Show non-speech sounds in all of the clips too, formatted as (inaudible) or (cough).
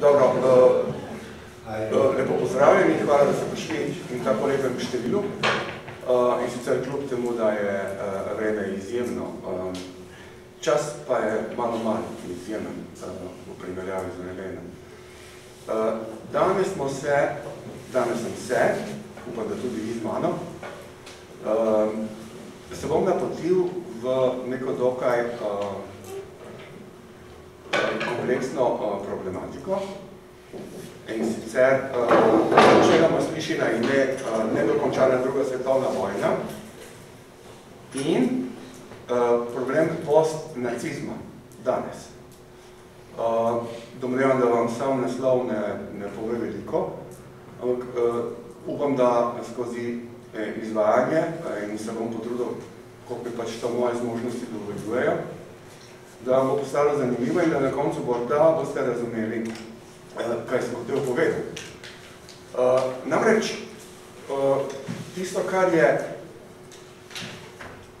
Dobro, uh, lepo pozdravljeni, hvala, da ste prišli in tako lepem številu. Uh, in sicer kljub temu, da je uh, vreme izjemno, uh, čas pa je malo manj izjemen uh, v primerjavi z vremenem. Uh, danes smo se, danes sem se, upam, da tudi vi z mano, uh, se bom napotil v neko dokaj uh, kompleksno uh, problematiko. In sicer, načeloma uh, sliši na ime uh, nedokončana druga svetovna vojna in problem post-nacizma danes. Domnevam, da vam sam naslov ne, ne pove veliko, ampak upam, da skozi eh, izvajanje eh, in se bom potrudil, koliko bi pač to moje zmožnosti dovoljujejo, da vam bo postalo zanimivo in da na koncu bo da boste razumeli, eh, kaj sem hotel povedati. Uh, namreč, uh, tisto, kar je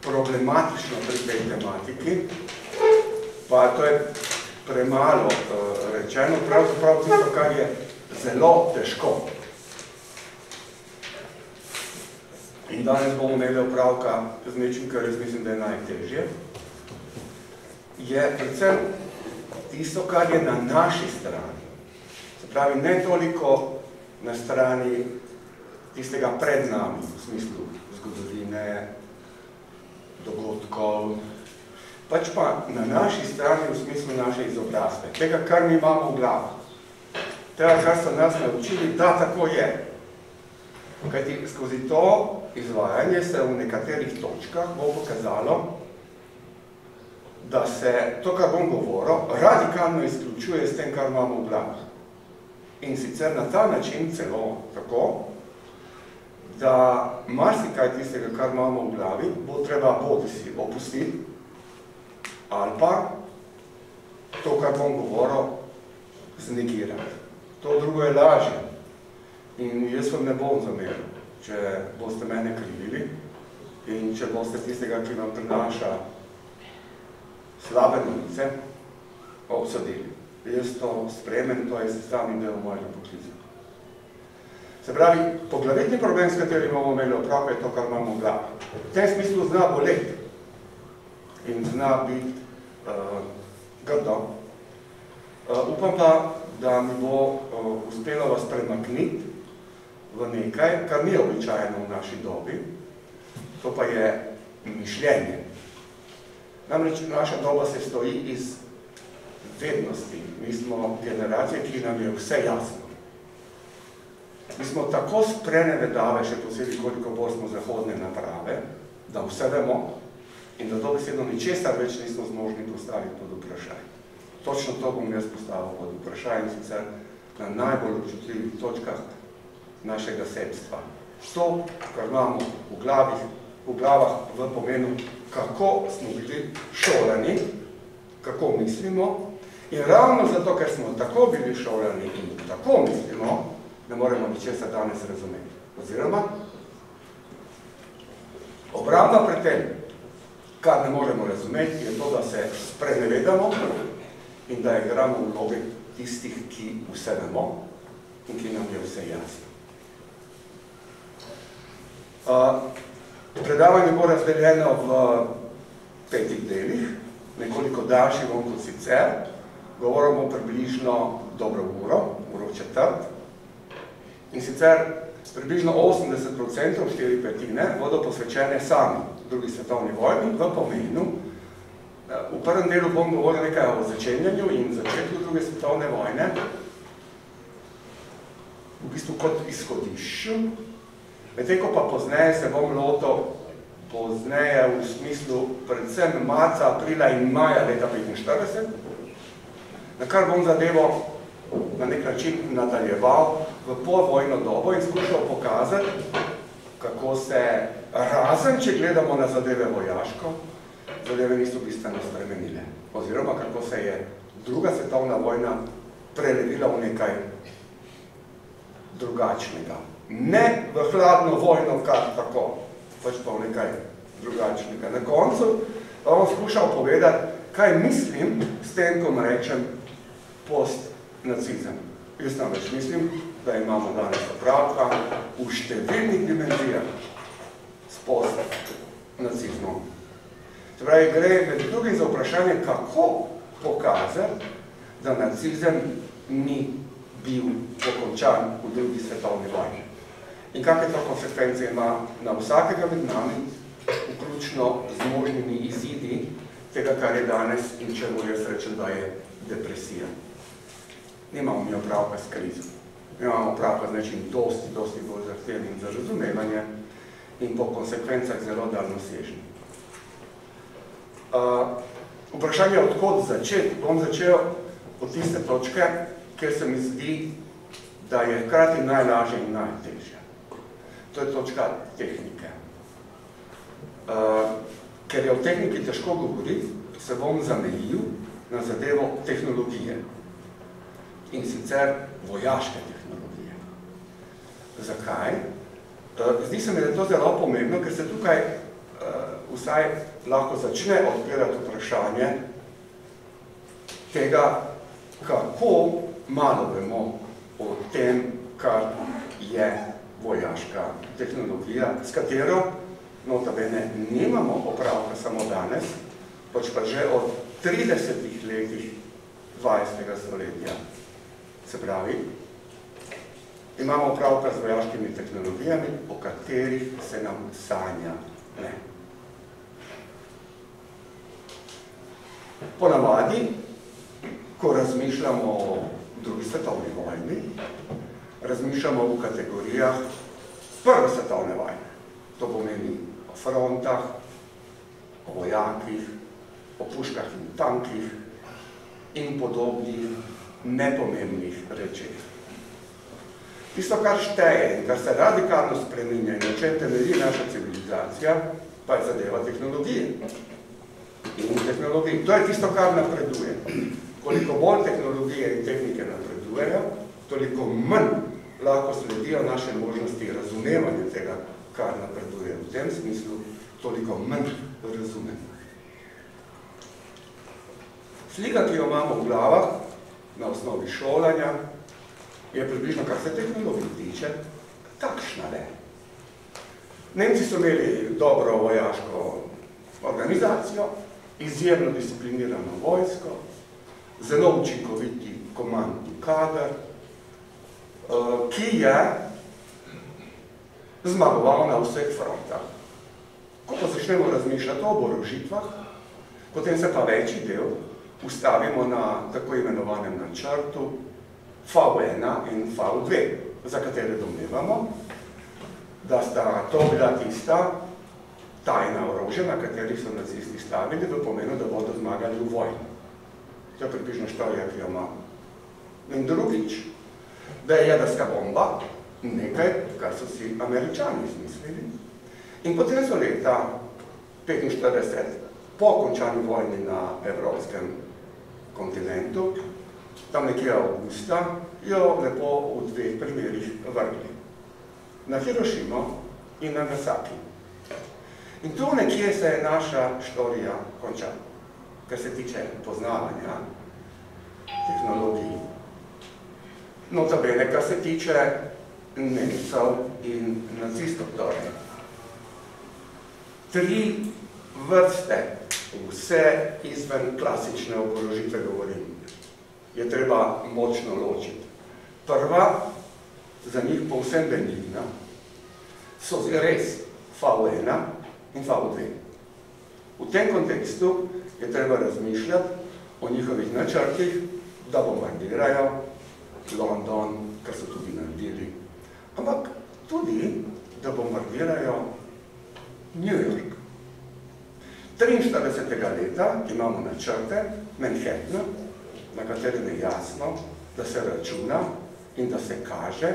problematično pri tej tematiki, pa to je premalo rečeno, pravzaprav tisto, kar je zelo težko. In danes bomo imeli opravka z nečim, kar jaz mislim, da je najtežje, je predvsem tisto, kar je na naši strani. Se pravi, ne toliko na strani tistega pred nami, v smislu zgodovine, dogodkov, pač pa na naši strani v smislu naše izobrazbe, tega, kar mi imamo v glavah. Tega, kar so nas naučili, da tako je. Kajti skozi to izvajanje se v nekaterih točkah bo pokazalo, da se to, kar bom govoril, radikalno izključuje s tem, kar imamo v glavah. In sicer na ta način celo tako, da marsikaj tistega, kar imamo v glavi, bo treba bodi si opustiti, ali pa to, kar bom govoril, znegirati. To drugo je lažje. In jaz vam ne bom zameril, če boste mene krivili in če boste tistega, ki vam prinaša slabe novice obsodili. Jaz to spremem, to je sestavni del mojega poklica. Se pravi, poglavitni problem, s katerim bomo imeli opravka, je to, kar imamo v glavi. V tem smislu zna boleti in zna biti uh, grdo. Uh, upam pa, da mi bo uh, uspelo vas premakniti v nekaj, kar ni običajeno v naši dobi, to pa je mišljenje. Namreč naša doba se stoji iz vednosti. Mi smo generacije, ki nam je vse jasno. Mi smo tako sprene vedave, še posebej koliko bolj smo zahodne naprave, da vse vemo in da to besedno ničesar več nismo zmožni postaviti pod vprašaj. Točno to bom jaz postavil pod vprašaj in sicer na najbolj občutljivih točkah našega sebstva. To, kar imamo v glavih, v glavah v pomenu kako smo bili šolani, kako mislimo, in ravno zato, ker smo tako bili šolani in tako mislimo, ne moremo ničesar danes razumeti. Oziroma, obravno pred tem, kar ne moremo razumeti, je to, da se sprenevedamo in da igramo vloge tistih, ki vse vemo in ki nam je vse jasno. Uh, Predavanje bo razdeljeno v petih delih, nekoliko daljši bom kot sicer. Govorimo približno dobro uro, uro četrt. In sicer približno 80%, štiri petine, bodo posvečene sami drugi svetovni vojni v pomenu. V prvem delu bom govoril nekaj o začenjanju in začetku druge svetovne vojne, v bistvu kot izhodišču, Medtem ko pa pozneje se bom lotil pozneje v smislu predvsem marca, aprila in maja leta 45, na kar bom zadevo na nek način nadaljeval v polvojno dobo in skušal pokazati, kako se razen, če gledamo na zadeve vojaško, zadeve niso bistveno spremenile. Oziroma, kako se je druga svetovna vojna prelevila v nekaj drugačnega ne v hladno vojno, kar tako, pač pa v nekaj drugačnega. Na koncu pa bom skušal povedati, kaj mislim s tem, ko rečem post nacizem. Jaz namreč mislim, da imamo danes opravka v številnih dimenzijah s post nacizmom. Se pravi, gre med drugim za vprašanje, kako pokazati, da nacizem ni bil pokončan v drugi svetovni vojni. In kakve to konsekvence ima na vsakega med nami, vključno z možnimi izidi tega, kar je danes in čemu jaz rečem, da je depresija. Nimamo mi opravka s krizo. Imamo opravka z nečim dosti, dosti bolj zahtevnim za razumevanje in po konsekvencah zelo daljnosežnim. Uh, vprašanje, odkot začeti, bom začel od tiste točke, kjer se mi zdi, da je hkrati najlažje in najtežje. To je točka tehnike. Uh, ker je o tehniki težko govoriti, se bom zamejil na zadevo tehnologije. In sicer vojaške tehnologije. Zakaj? Uh, zdi se mi, da je to zelo pomembno, ker se tukaj uh, vsaj lahko začne odpirati vprašanje tega, kako malo vemo o tem, kar je vojaška tehnologija, s katero notabene nimamo opravka samo danes, pač pa že od 30 letih 20. stoletja. Se pravi, imamo opravka z vojaškimi tehnologijami, o katerih se nam sanja ne. Ponavadi, ko razmišljamo o drugi svetovni vojni, razmišljamo v kategorijah prve svetovne vojne. To pomeni o frontah, o vojakih, o puškah in tankih in podobnih nepomembnih rečeh. Tisto, kar šteje in kar se radikalno spreminja in na čem temelji naša civilizacija, pa je zadeva tehnologije. In tehnologije. To je tisto, kar napreduje. Koliko bolj tehnologije in tehnike napredujejo, toliko manj lahko sledijo naše možnosti razumevanja tega, kar napreduje. V tem smislu toliko manj razumemo. Slika, ki jo imamo v glavah, na osnovi šolanja, je približno, kar se tehnologij tiče, takšna le. Nemci so imeli dobro vojaško organizacijo, izjemno disciplinirano vojsko, zelo učinkoviti komandni kader, ki je zmagoval na vseh frontah. Ko pa začnemo razmišljati o oborožitvah, potem se pa večji del ustavimo na tako imenovanem načrtu V1 in V2, za katere domnevamo, da sta to bila tista tajna orožja, na katerih so nacisti stavili v pomenu, da bodo zmagali v vojni. To je približno štorija, ki jo imamo. In drugič, da je jedrska bomba nekaj, kar so si američani izmislili. In potem so leta 45, po končanju vojni na evropskem kontinentu, tam nekje avgusta, jo lepo v dveh primerih vrgli. Na Hirošimo in na Nagasaki. In tu nekje se je naša štorija končala, kar se tiče poznavanja tehnologij. Notabene, kar se tiče Nemcev in nacistov torej. Tri vrste, vse izven klasične oborožitve govorim, je treba močno ločiti. Prva, za njih povsem benigna, so res V1 in V2. V tem kontekstu je treba razmišljati o njihovih načrtih, da bombardirajo London, kar so tudi naredili, ampak tudi, da bombardirajo New York. 43. leta imamo načrte Manhattna, na katerem je jasno, da se računa in da se kaže,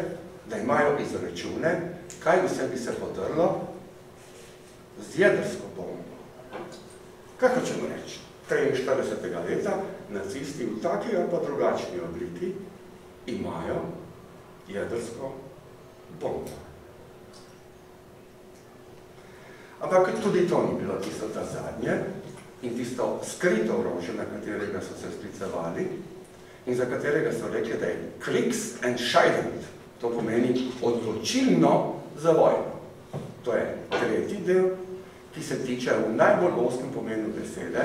da imajo izračune, kaj vse bi se podrlo z jedrsko bombo. Kaj hočemo reči? 43. leta nacisti v taki ali pa drugačni obliki imajo jedrsko bombo. Ampak tudi to ni bilo tisto ta zadnje in tisto skrito orožje, na katerega so se sklicevali, in za katerega so rekli, da je kliks and scheidend, to pomeni odločilno za vojno. To je tretji del, ki se tiče v najbolj oskem pomenu besede,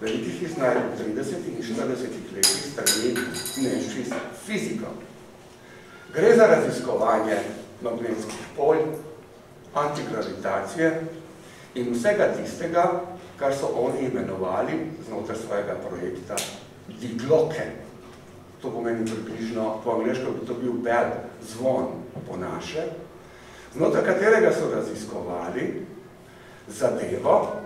velikih iznaj v 30 in 40 letih strani nemščih fizikov. Gre za raziskovanje magnetskih polj, antigravitacije in vsega tistega, kar so oni imenovali znotraj svojega projekta digloke. To pomeni približno, po angliško bi to bil bell, zvon po naše, znotraj katerega so raziskovali zadevo,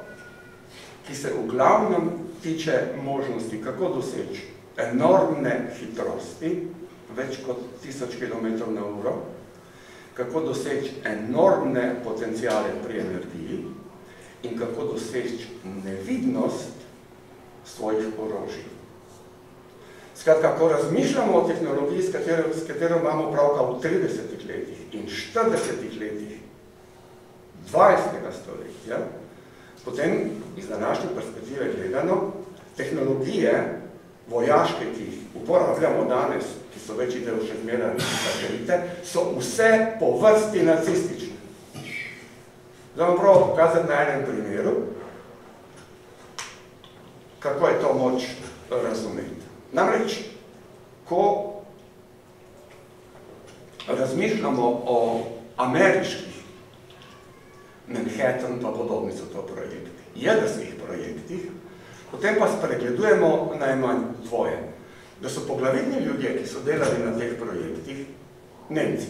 ki se v glavnem tiče možnosti, kako doseči enormne hitrosti, več kot tisoč kilometrov na uro, kako doseči enormne potencijale pri energiji in kako doseči nevidnost svojih orožij. Skratka, ko razmišljamo o tehnologiji, s katero, s katero imamo pravka v 30 letih in 40 letih 20. stoletja, potem iz današnje perspektive gledano, tehnologije vojaške, ki jih uporabljamo danes, ki so večji del še zmeraj satelite, so vse po vrsti nacistične. Zdaj vam prav pokazati na enem primeru, kako je to moč razumeti. Namreč, ko razmišljamo o ameriških Manhattan pa podobni so to projekti, jedrskih projektih, potem pa spregledujemo najmanj dvoje da so poglavitni ljudje, ki so delali na teh projektih, Nemci,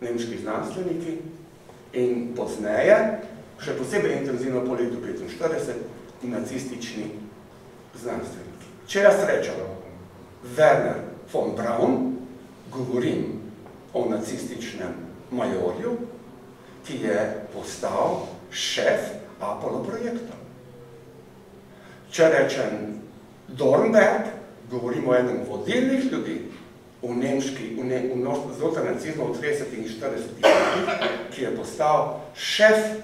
nemški znanstveniki in pozneje, še posebej intenzivno po letu 45, nacistični znanstveniki. Če jaz rečem Werner von Braun, govorim o nacističnem majorju, ki je postal šef Apollo projekta. Če rečem Dornberg, govorimo o enem vodilnih ljudi v nemški, v, ne, v znotraj nacizma v 30 in 40 letih, ki je postal šef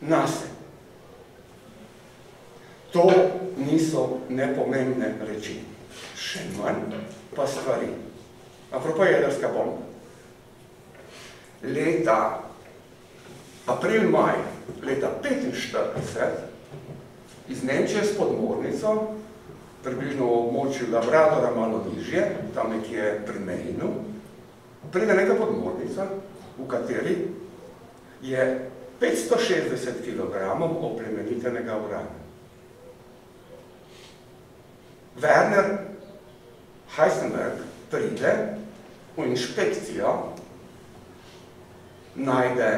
nase. To niso nepomembne reči. Še manj pa stvari. Apropo jedrska bomba. Leta april-maj leta 45 iz Nemčije s podmornico približno v območju Labradora malo nižje, tam nekje pri Mejnu, pride neka podmornica, v kateri je 560 kg oplemenitenega urana. Werner Heisenberg pride v inšpekcijo, najde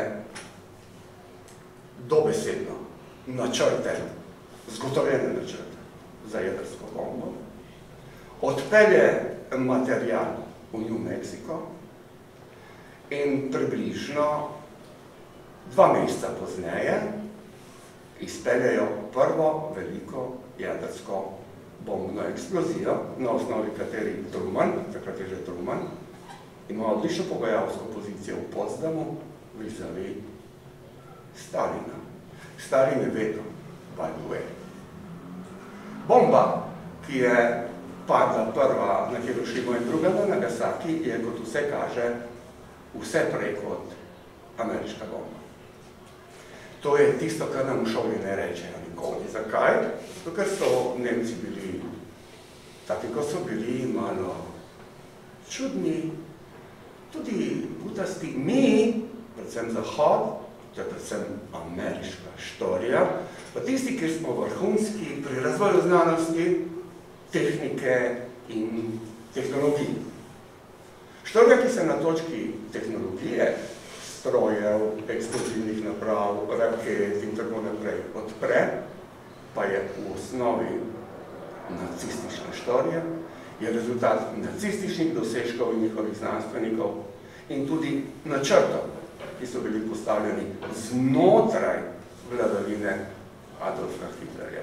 dobesedno načrte, zgotovljene načrte za jedrsko bombo, odpelje material v New Mexico in približno dva meseca pozneje izpeljejo prvo veliko jedrsko bombno eksplozijo, na osnovi kateri Truman, takrat je že Truman, ima odlično pogajalsko pozicijo v Potsdamu, vizavi Stalina. Stalin je vedel, by the way, bomba, ki je padla prva na Hirošimo in druga na Nagasaki, je kot vse kaže vse prej kot ameriška bomba. To je tisto, kar nam v šoli ne rečejo nikoli. Zakaj? Zato, ker so Nemci bili taki, ko so bili malo čudni, tudi butasti. Mi, predvsem Zahod, to je predvsem ameriška štorija, pa tisti, ki smo vrhunski pri razvoju znanosti, tehnike in tehnologije. Štorija, ki se na točki tehnologije, strojev, eksplozivnih naprav, raket in tako naprej odpre, pa je v osnovi nacistična štorija, je rezultat nacističnih dosežkov in njihovih znanstvenikov in tudi načrtov, ki so bili postavljeni znotraj vladavine Adolfa Hitlerja.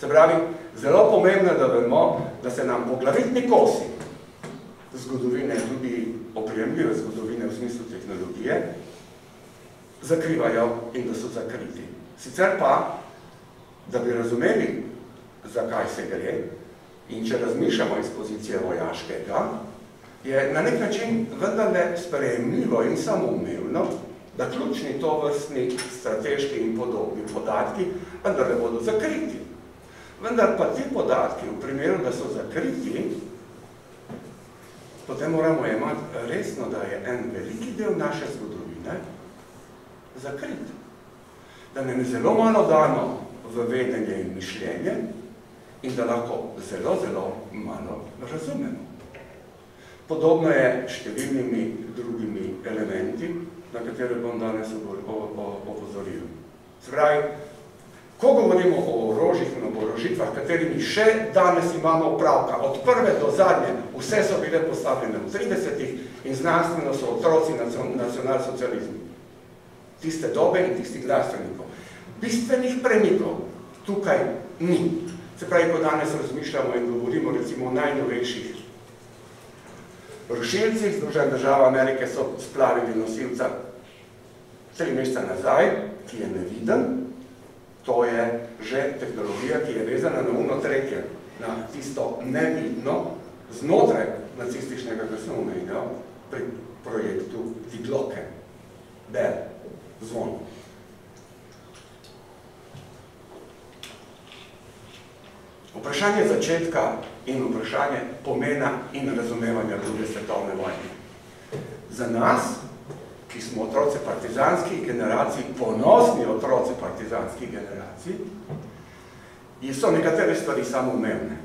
Se pravi, zelo pomembno, da vemo, da se nam poglavitni kosi zgodovine, tudi opremljive zgodovine v smislu tehnologije, zakrivajo in da so zakriti. Sicer pa, da bi razumeli, zakaj se gre, In če razmišljamo iz pozicije vojaškega, je na nek način vendarle sprejemljivo in samoumevno, da ključni to vrstni strateški in podobni podatki vendarle bodo zakriti. Vendar pa ti podatki, v primeru, da so zakriti, potem moramo imati resno, da je en veliki del naše zgodovine zakrit. Da nam je zelo malo dano v vedenje in mišljenje in da lahko zelo, zelo malo razumemo. Podobno je številnimi drugimi elementi, na katere bom danes opozoril. Spravi, ko govorimo o orožjih in oborožitvah, katerimi še danes imamo upravka, od prve do zadnje, vse so bile postavljene v 30-ih in znanstveno so otroci nacionalsocializmu. Tiste dobe in tistih znanstvenikov. Bistvenih premikov tukaj ni. Se pravi, ko danes razmišljamo in govorimo recimo o najnovejših Rušilci Združene države Amerike so splavili nosilca tri meseca nazaj, ki je neviden. To je že tehnologija, ki je vezana na uno tretje, na tisto nevidno, znotraj nacističnega, kar sem omenjal, pri projektu Digloke. Bel, zvon. Vprašanje začetka in vprašanje pomena in razumevanja druge svetovne vojne. Za nas, ki smo otroci partizanskih generacij, ponosni otroci partizanskih generacij, so nekatere stvari samoumevne.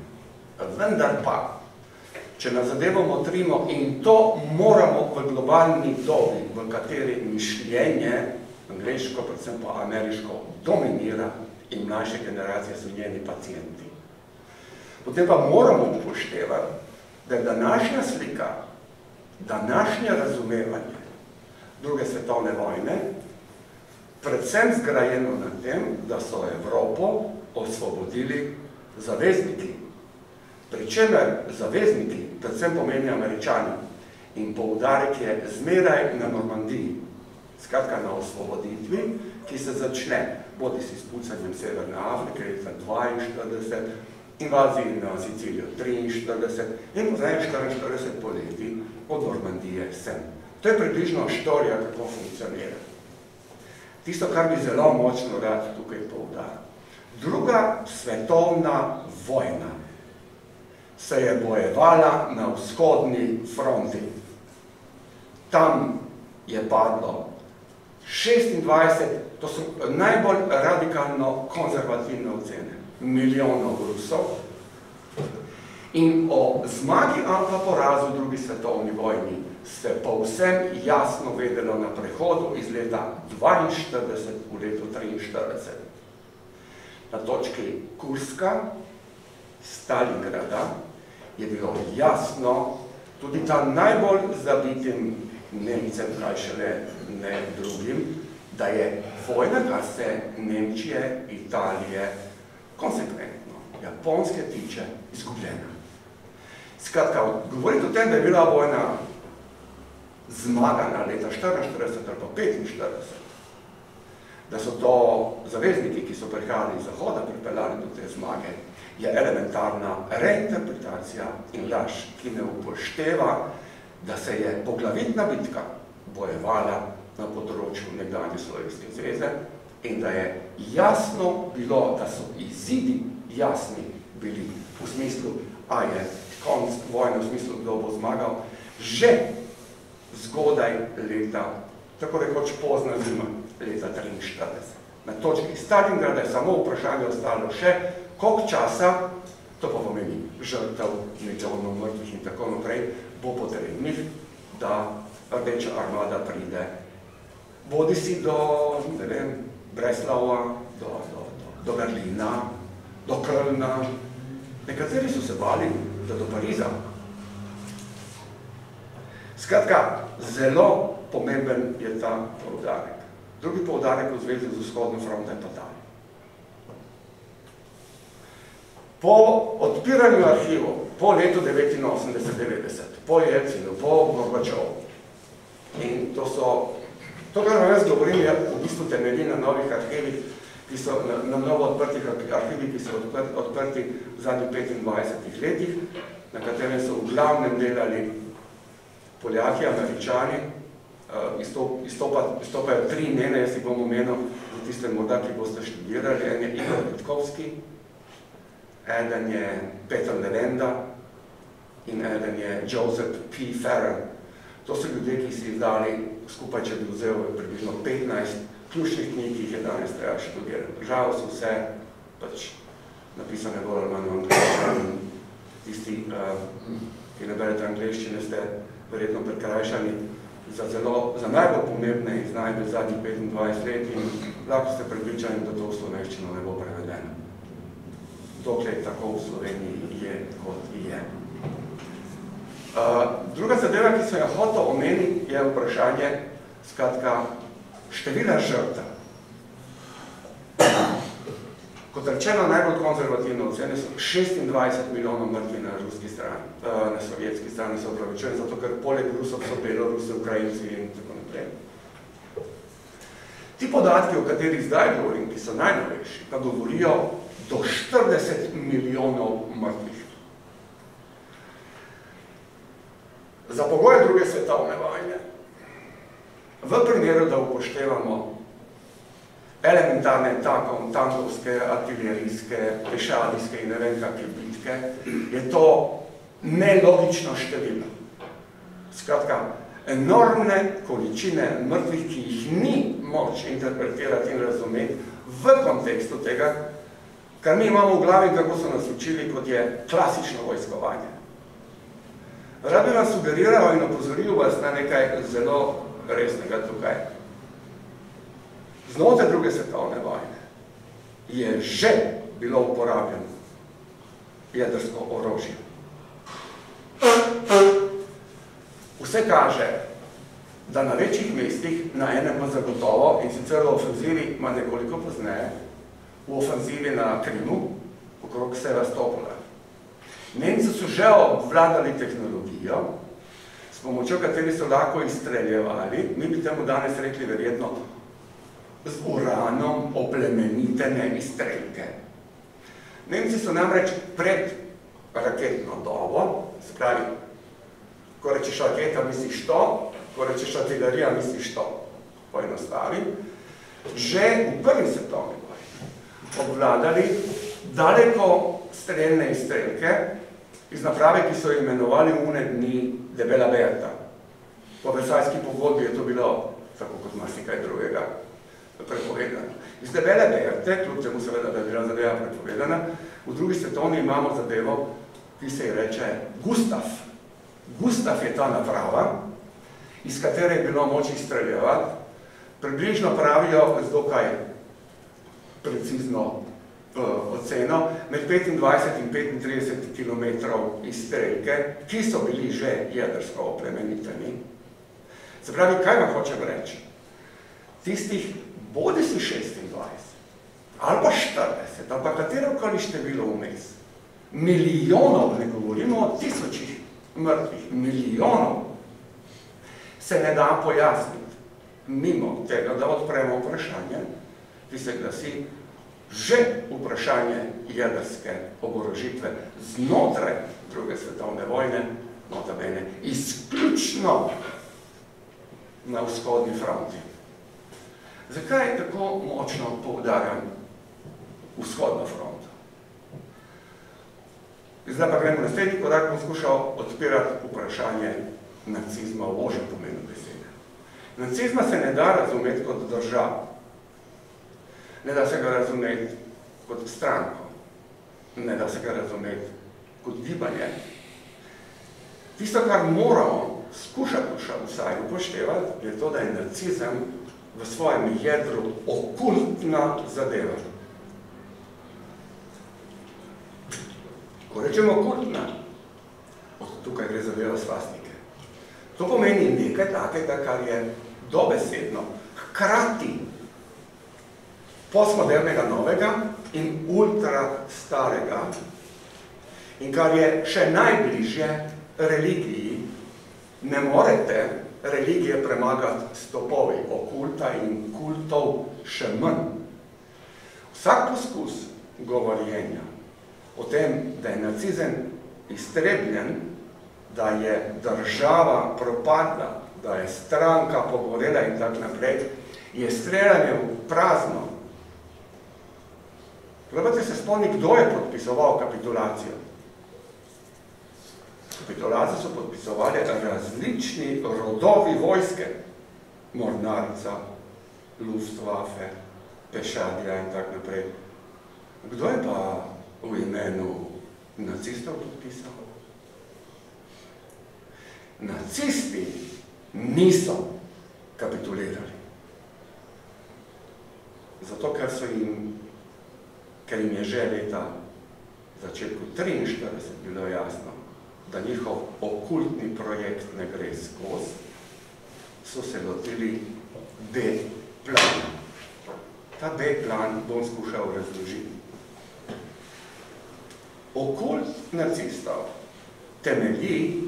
Vendar pa, če nas zadevo motrimo in to moramo v globalni dobi, v kateri mišljenje, angliško, predvsem pa ameriško, dominira in mlajše generacije so njeni pacijenti. Potem pa moramo upoštevati, da je današnja slika, današnje razumevanje druge svetovne vojne, predvsem zgrajeno na tem, da so Evropo osvobodili zavezniki. Pričemer zavezniki, predvsem pomeni američani, in poudarek je zmeraj na Normandiji, skratka na osvoboditvi, ki se začne bodi si s pucanjem Severne Afrike, leta 42, invaziji na Sicilijo 43 in pozaj 44 poleti od Normandije sem. To je približno štorija, kako funkcionira. Tisto, kar bi zelo močno rad tukaj povdaril. Druga svetovna vojna se je bojevala na vzhodni fronti. Tam je padlo 26, to so najbolj radikalno konzervativne ocene milijonov Rusov in o zmagi ali pa porazu v drugi svetovni vojni se povsem jasno vedelo na prehodu iz leta 42 v leto 43. Na točki Kurska, Stalingrada, je bilo jasno tudi tam najbolj zabitim Nemcem, kaj šele ne drugim, da je vojna, kar se Nemčije, Italije, konsekventno japonske tiče izgubljena. Skratka, govoriti o tem, da je bila vojna zmagana leta 44 ali pa 45, da so to zavezniki, ki so prihajali iz Zahoda, pripeljali do te zmage, je elementarna reinterpretacija in laž, ki ne upošteva, da se je poglavitna bitka bojevala na področju nekdanje Slovenske zveze, in da je jasno bilo, da so izidi jasni bili v smislu, a je konc vojne, v smislu, kdo bo zmagal, že zgodaj leta, tako rekoč pozna zima, leta 43. Na točki Stalingrada je samo vprašanje ostalo še, koliko časa, to pa pomeni žrtev, milijonov mrtvih in tako naprej, bo potrebnih, da rdeča armada pride bodi si do, ne vem, Breslava, do, do, do, do Berlina, do Kölna. Nekateri so se bali, da do Pariza. Skratka, zelo pomemben je ta poudarek. Drugi poudarek v zvezi z vzhodno fronto je pa ta. Po odpiranju arhivov, po letu 1989, po Jelcinu, po Gorbačovu, in to so To, kar vam jaz govorim, je v bistvu temelji na novih arhivih, ki so na, na novo odprtih arhivi, ki so odprti, odprti v zadnjih 25 letih, na katerem so v glavnem delali Poljaki, Američani, uh, izstop, izstopa, izstopajo tri imene, jaz si bom omenil, za tiste morda, ki boste študirali, en je Igor Vitkovski, eden je Peter Levenda in eden je Joseph P. Farron. To so ljudje, ki si izdali skupaj, če bi vzel približno 15 ključnih knjig, ki jih je danes treba študirati. Žal so vse pač napisane bolj ali manj v angliščini. Tisti, uh, ki ne berete angliščine, ste verjetno prekrajšani za, zelo, za najbolj pomembne iznajbe zadnjih 25 let in lahko ste prepričani, da to v slovenščino ne bo prevedeno. Dokler tako v Sloveniji je, kot je. Druga zadeva, ki sem jo hotel omeniti, je vprašanje, skratka, števila žrtev. Kot rečeno, najbolj konzervativno ocene so 26 milijonov mrtvih na ruski strani, na sovjetski strani se opravičujem, zato ker poleg Rusov so Belorusi, Ukrajinci in tako naprej. Ti podatki, o katerih zdaj govorim, ki so najnovejši, pa govorijo do 40 milijonov mrtvih. Za pogoje druge svetovne vojne V primeru, da upoštevamo elementarne tankom, tankovske, artilerijske, pešadijske in ne vem kakve bitke, je to nelogično število. Skratka, enormne količine mrtvih, ki jih ni moč interpretirati in razumeti v kontekstu tega, kar mi imamo v glavi, kako so nas učili, kot je klasično vojskovanje. Rad bi vam sugeriral in opozoril vas na nekaj zelo resnega tukaj. Znotraj druge svetovne vojne je že bilo uporabljeno jedrsko orožje. Vse kaže, da na večjih mestih, na enem pa zagotovo, in sicer v ofenzivi ima nekoliko pozneje, v ofenzivi na Krimu, okrog Sevastopola. Nemci so že obvladali tehnologijo, s pomočjo kateri so lahko izstreljevali, mi bi temu danes rekli verjetno z uranom oplemenitene izstrelke. Nemci so namreč pred raketno dobo, se pravi, ko rečeš raketa, misliš to, ko rečeš artilerija, misliš to, poenostavim, že v prvi svetovni vojni obvladali daleko streljne izstrelke, iz naprave, ki so imenovali une dni Debela Berta. Po Versajski pogodbi je to bilo, tako kot mas nekaj drugega, prepovedano. Iz Debele Berte, kljub temu seveda, da je bila zadeva prepovedana, v drugi svetovni imamo zadevo, ki se je reče Gustav. Gustav je ta naprava, iz katere je bilo moč izstreljevati. Približno pravijo z dokaj precizno oceno, med 25 in 35 km izstrelke, ki so bili že jedrsko oplemeniteni. Se pravi, kaj vam hočem reči? Tistih bodi si 26, ali pa 40, ali pa katerokoli število vmes, milijonov, ne govorimo o tisočih mrtvih, milijonov, se ne da pojasniti mimo tega, da odpremo vprašanje, ki se glasi, že vprašanje jedrske oborožitve znotraj druge svetovne vojne, notabene, izključno na vzhodni fronti. Zakaj tako močno poudarjam vzhodno fronto? Zdaj pa gremo naslednji korak, bom skušal odpirati vprašanje nacizma v ožem pomenu besede. Nacizma se ne da razumeti kot država ne da se ga razumeti kot stranko, ne da se ga razumeti kot gibanje. Tisto, kar moramo skušati vsaj upoštevati, je to, da je nacizem v svojem jedru okultna zadeva. Ko rečemo okultna, tukaj gre zadeva svastnike. To pomeni nekaj takega, kar je dobesedno, hkrati postmodernega novega in ultra starega. In kar je še najbližje religiji, ne morete religije premagati stopovi okulta in kultov še manj. vsak poskus govorjenja o tem, da je nacizem iztrebljen, da je država propadla, da je stranka pogorela in tak naprej, je streljanje v prazno. Probate se spomni, kdo je podpisoval kapitulacijo. Kapitulacijo so podpisovali različni rodovi vojske. Mornarica, Luftwaffe, Pešadija in tak naprej. Kdo je pa v imenu nacistov podpisal? Nacisti niso kapitulirali. Zato, ker so jim, ker jim je že leta začetku 43 bilo jasno, da njihov okultni projekt ne gre skozi, so se lotili B plana. Ta B plan bom skušal razložiti. Okult nacistov temelji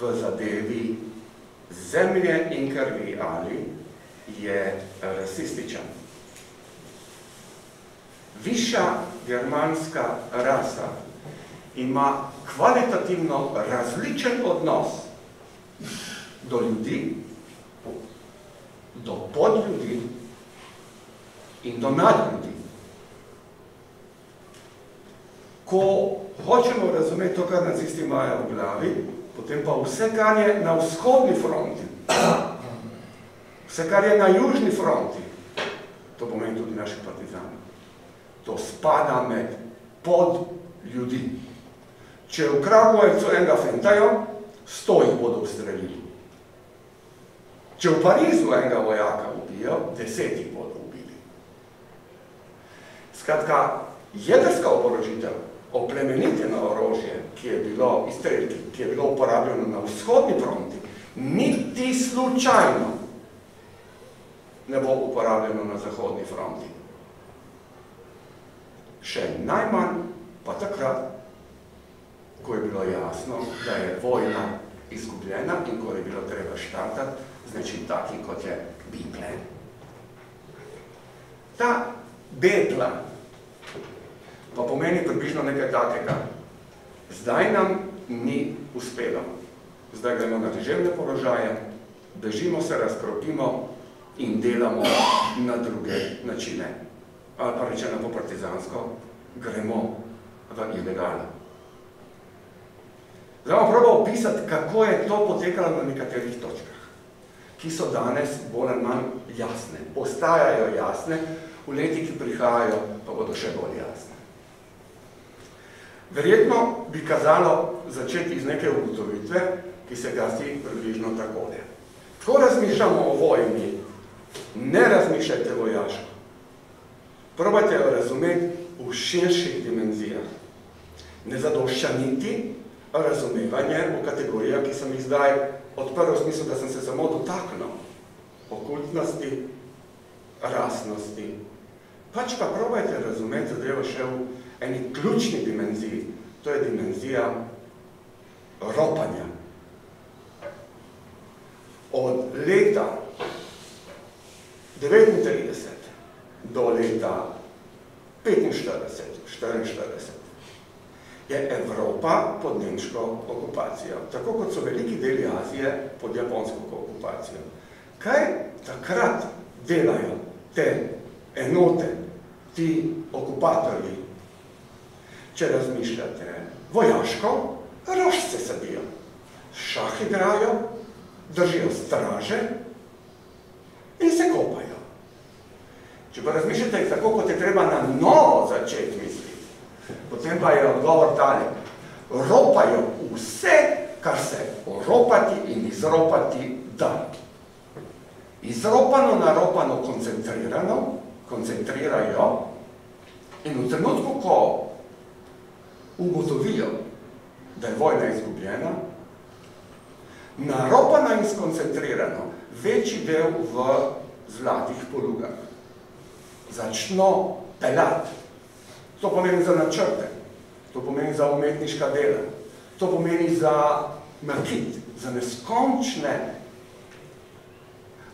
v zadevi zemlje in krvi ali je rasističen. Višja germanska rasa ima kvalitativno različen odnos do ljudi, do podljudi in do nadljudi. Ko hočemo razumeti to, kar nacisti imajo v glavi, potem pa vse, kar je na vzhodni fronti, vse, kar je na južni fronti, to pomeni tudi naši partizani, to spada med pod ljudi. Če v Kragovcu enega fentajo, sto jih bodo ustrelili. Če v Parizu enega vojaka ubijo, deset jih bodo ubili. Skratka, jedrska oborožitev oplemeniteno orožje, ki je bilo izstrelki, ki je bilo uporabljeno na vzhodni fronti, niti slučajno ne bo uporabljeno na zahodni fronti. Še najmanj pa takrat, ko je bilo jasno, da je vojna izgubljena in ko je bilo treba štartati z nečim takim, kot je Bible. Ta B-plan, pa pomeni približno nekaj takega. Zdaj nam ni uspelo. Zdaj gremo na teževne položaje, bežimo se, razkropimo in delamo na druge načine. Ali pa rečeno po partizansko, gremo v ilegalo. Zdaj bomo probal opisati, kako je to potekalo na nekaterih točkah, ki so danes bolj ali manj jasne. Postajajo jasne, v letih, ki prihajajo, pa bodo še bolj jasne. Verjetno bi kazalo začeti iz neke ugotovitve, ki se gasi približno takole. Ko razmišljamo o vojni, ne razmišljajte vojaško. Probajte jo razumeti v širših dimenzijah. Ne zadošča niti razumevanje v kategorijah, ki sem jih zdaj odprl v smislu, da sem se samo dotaknil okultnosti, rasnosti. Pač pa probajte razumeti zadevo še v eni ključni dimenziji, to je dimenzija ropanja. Od leta 39 do leta 45, 44 je Evropa pod nemško okupacijo, tako kot so veliki deli Azije pod japonsko okupacijo. Kaj takrat delajo te enote, ti okupatorji, če razmišljate vojaško, rožce sadijo. Šah igrajo, držijo straže in se kopajo. Če pa razmišljate tako, kot je treba na novo začeti misliti, potem pa je odgovor tale. Ropajo vse, kar se oropati in izropati da. Izropano, naropano, koncentrirano, koncentrirajo in v trenutku, ko ugotovijo, da je vojna izgubljena, naropana in skoncentrirano, večji del v zlatih polugah. Začno pelati. To pomeni za načrte, to pomeni za umetniška dela, to pomeni za nakit, za neskončne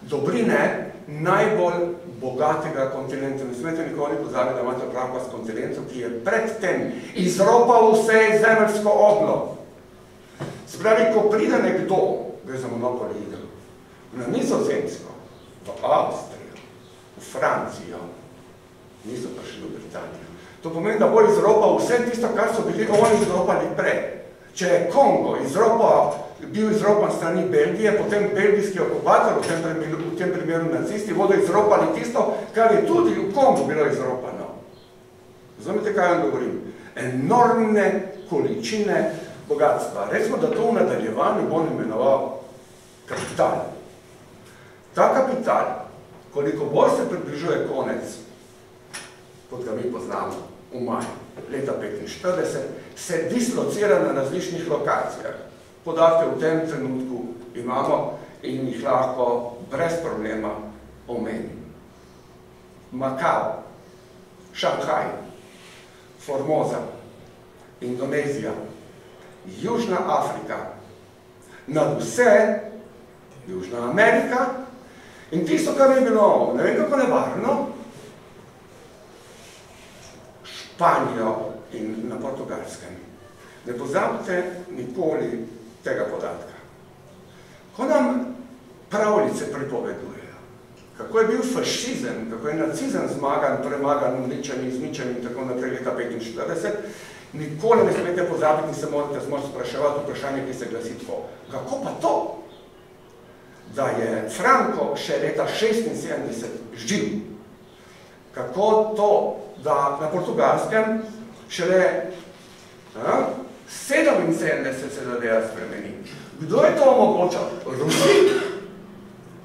dobrine najbolj bogatega kontinenta. Ne smete nikoli pozabiti, da imate pravko s kontinentom, ki je predtem izropal vse zemeljsko oblo. Spravi, ko pride nekdo, gre za monopoli igro, na nizozemsko, v Avstrijo, v Francijo, niso prišli v Britanijo. To pomeni, da bo izropal vse tisto, kar so bili oni izropali prej. Če je Kongo izropal bil izropan strani Belgije, potem belgijski okupator, v tem primeru, v tem primeru nacisti, bodo izropali tisto, kar je tudi v Kongu bilo izropano. Razumete, kaj vam govorim? Enormne količine bogatstva. Recimo, da to v nadaljevanju bom imenoval kapital. Ta kapital, koliko bolj se približuje konec, kot ga mi poznamo, v maju, leta 45, se dislocira na različnih lokacijah podatke v tem trenutku imamo in jih lahko brez problema omenim. Makao, Šanghaj, Formoza, Indonezija, Južna Afrika, nad vse Južna Amerika in tisto, kar je bilo, ne vem kako nevarno, Španijo in na Portugalskem. Ne pozabite nikoli tega podatka. Ko nam pravljice pripovedujejo, kako je bil fašizem, kako je nacizem zmagan, premagan, uničen, izničen in tako naprej leta 45, nikoli ne smete pozabiti in se morate zmoč spraševati vprašanje, ki se glasi tako. Kako pa to, da je Franko še leta 76 živ? Kako to, da na portugalskem šele 77 se zadeva spremeni. Kdo je to omogočal? Rusi,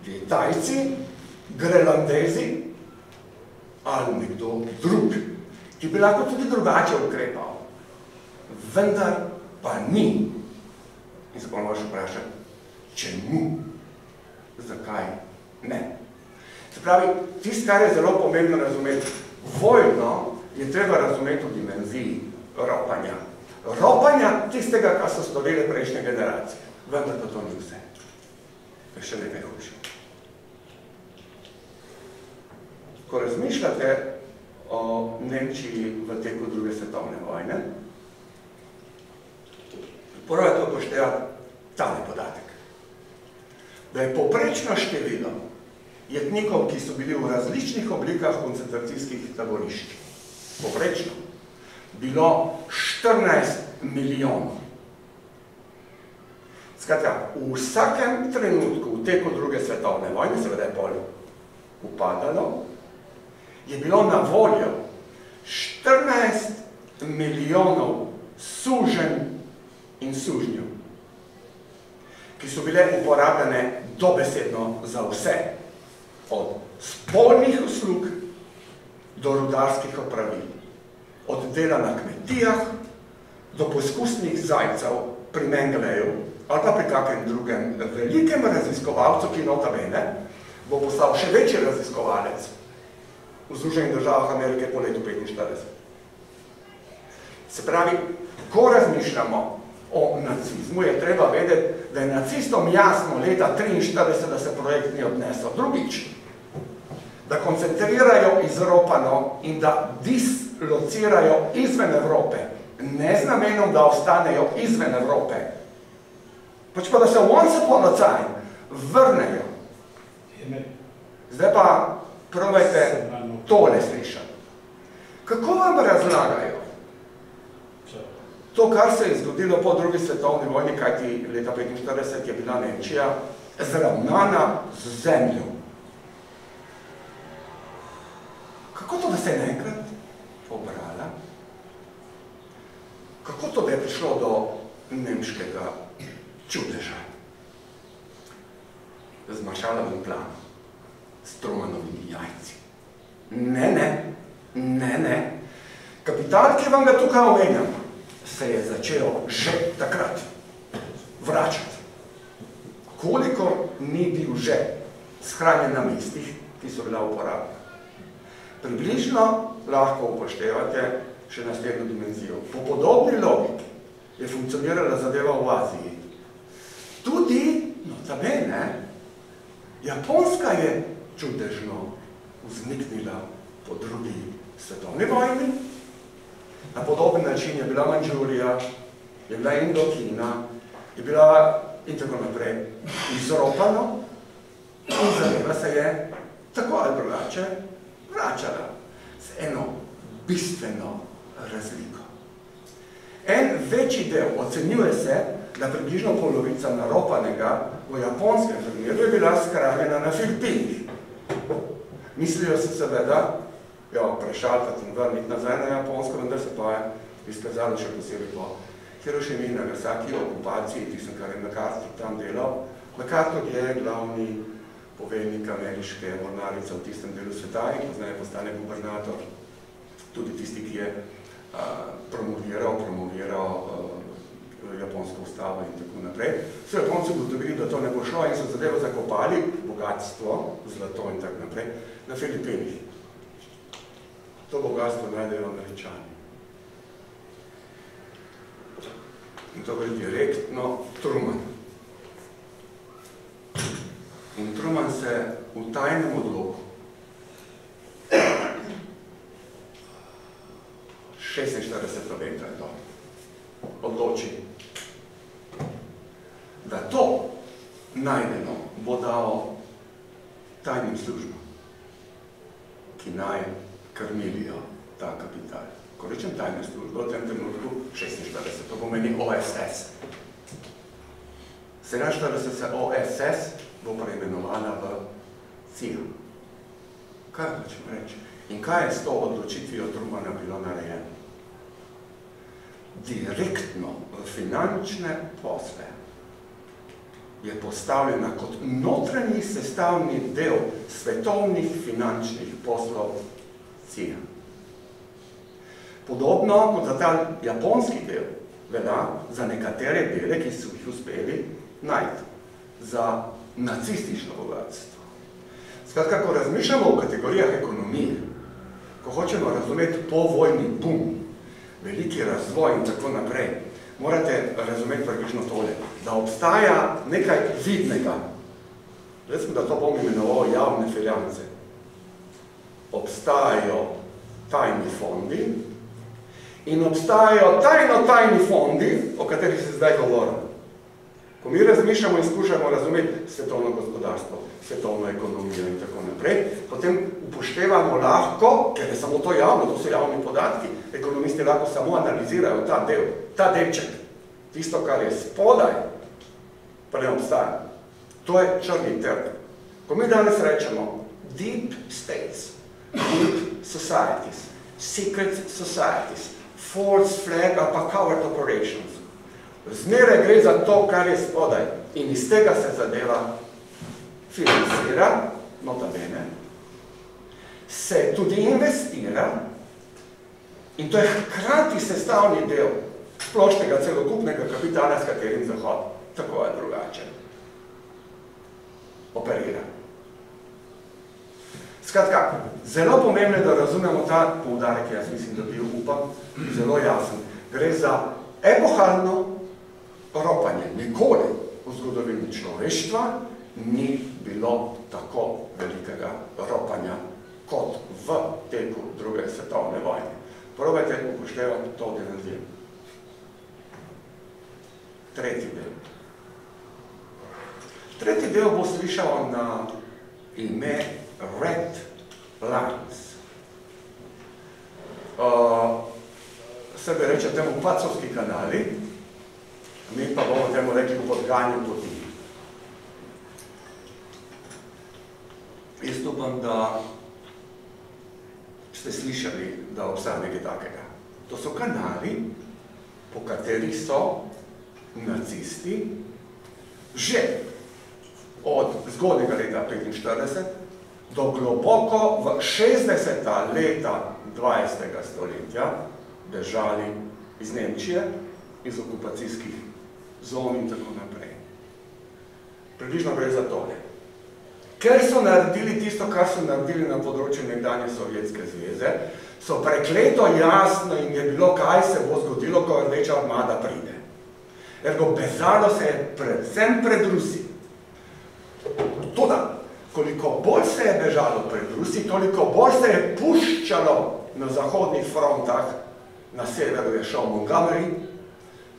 Kitajci, Grelandezi ali nekdo drug, ki bi lahko tudi drugače ukrepal. Vendar pa ni. In se bomo še vprašati, čemu? Zakaj ne? Se pravi, tist, kar je zelo pomembno razumeti, vojno je treba razumeti v dimenziji ropanja ropanja tistega, kar so storili prejšnje generacije. Vendar pa to ni vse. To je še nekaj hujše. Ko razmišljate o Nemčiji v teku druge svetovne vojne, poravite upoštevati tale podatek. Da je poprečno število jetnikov, ki so bili v različnih oblikah koncentracijskih taborišč, poprečno, bilo 14 milijonov. Skratka, v vsakem trenutku v teku druge svetovne vojne, seveda je pol upadalo, je bilo na voljo 14 milijonov sužen in sužnjev, ki so bile uporabljene dobesedno za vse, od spolnih uslug do rudarskih opravil od dela na kmetijah do poskusnih zajcev pri Mengeleju ali pa pri kakem drugem velikem raziskovalcu, ki nota bene, bo postal še večji raziskovalec v Združenih državah Amerike po letu 45. Se pravi, ko razmišljamo o nacizmu, je treba vedeti, da je nacistom jasno leta 43, da se projekt ni odnesel. Drugič, da koncentrirajo izropano in da dis locirajo izven Evrope, ne z namenom, da ostanejo izven Evrope, pač pa da se once upon a time vrnejo. Zdaj pa probajte tole slišati. Kako vam razlagajo to, kar se je zgodilo po drugi svetovni vojni, kajti leta 45 je bila Nemčija zravnana z zemljo? Kako to, da se je naenkrat pobrala. Kako to je prišlo do nemškega čudeža? Z mašalovim planom, s tromanovimi jajci. Ne, ne, ne, ne. Kapital, ki vam ga tukaj omenjam, se je začel že takrat vračati. Koliko ni bil že shranjen na mestih, ki so bila uporabljena. Približno lahko upoštevate še naslednjo dimenzijo. Po podobni logiki je funkcionirala zadeva v Aziji. Tudi, no tabene, Japonska je čudežno vzniknila po drugi svetovni vojni. Na podoben način je bila Manžurija, je bila Indokina, je bila in tako naprej izropano in zadeva se je tako ali drugače vračala z eno bistveno razliko. En večji del ocenjuje se, da približno polovica naropanega v japonskem primeru je bila skravljena na Filipinih. Mislijo se seveda, jo prešaltati in vrniti nazaj na Japonsko, vendar se pa je izkazalo še posebej po Hirošimi in Nagasaki okupaciji, tisem, kar je MacArthur tam delal. MacArthur je glavni poveljnik ameriške mornarice v tistem delu sveta in poznaje postane gubernator, tudi tisti, ki je a, promoviral, promoviral japonsko ustavo in tako naprej. So Japonci ugotovili, da to ne bo šlo in so zadevo zakopali, bogatstvo, zlato in tako naprej, na Filipinih. To bogatstvo najdejo američani. In to gre direktno Truman. In Truman se v tajnem odloku 46 let je to odloči, da to najdeno bo dal tajnim službam, ki naj krmilijo ta kapital. Ko rečem tajne službe, v tem trenutku 46, to pomeni OSS. 47 se OSS bo preimenovana v CIA. Kaj hočem reči? In kaj je s to odločitvijo Trumana bilo narejeno? Direktno v finančne posle je postavljena kot notranji sestavni del svetovnih finančnih poslov CIA. Podobno kot za ta japonski del, velja za nekatere dele, ki so jih uspeli najti za nacistično bogatstvo. Skratka, ko razmišljamo o kategorijah ekonomije, ko hočemo razumeti povojni bum, veliki razvoj in tako naprej, morate razumeti približno tole, da obstaja nekaj vidnega, recimo, da to bom imenoval javne filjance. Obstajajo tajni fondi in obstajajo tajno-tajni fondi, o katerih se zdaj govorim. Ko mi razmišljamo in skušamo razumeti svetovno gospodarstvo, svetovno ekonomijo in tako naprej, potem upoštevamo lahko, ker je samo to javno, to so javni podatki, ekonomisti lahko samo analizirajo ta del, ta delček, tisto, kar je spodaj, pa ne obstaja. To je črni trg. Ko mi danes rečemo deep states, deep societies, secret societies, false flag ali pa covert operations, zmeraj gre za to, kar je spodaj. In iz tega se zadeva financira, nota bene, se tudi investira. In to je hkrati sestavni del splošnega celokupnega kapitala, s katerim Zahod tako je drugače operira. Skratka, zelo pomembno je, da razumemo ta poudarek, jaz mislim, da bil upam, zelo jasen. Gre za epohalno ropanje. Nikoli v zgodovini človeštva ni bilo tako velikega ropanja kot v teku druge svetovne vojne. Probajte upoštevati to dimenzijo. Tretji del. Tretji del bo slišal na ime Red Lines. Uh, se bi reče temu pacovski kanali, mi pa bomo temu rekli podganju poti. Jaz upam, da ste slišali, da obstaja nekaj takega. To so kanali, po katerih so nacisti že od zgodnega leta 45 do globoko v 60. leta 20. stoletja bežali iz Nemčije, iz okupacijskih zon in tako naprej. Približno gre za tole. Ker so naredili tisto, kar so naredili na področju nekdanje Sovjetske zveze, so prekleto jasno in je bilo, kaj se bo zgodilo, ko rdeča armada pride. Ergo, bezalo se je predvsem pred Rusi. Toda, koliko bolj se je bežalo pred Rusi, toliko bolj se je puščalo na zahodnih frontah, na severu je šel Montgomery,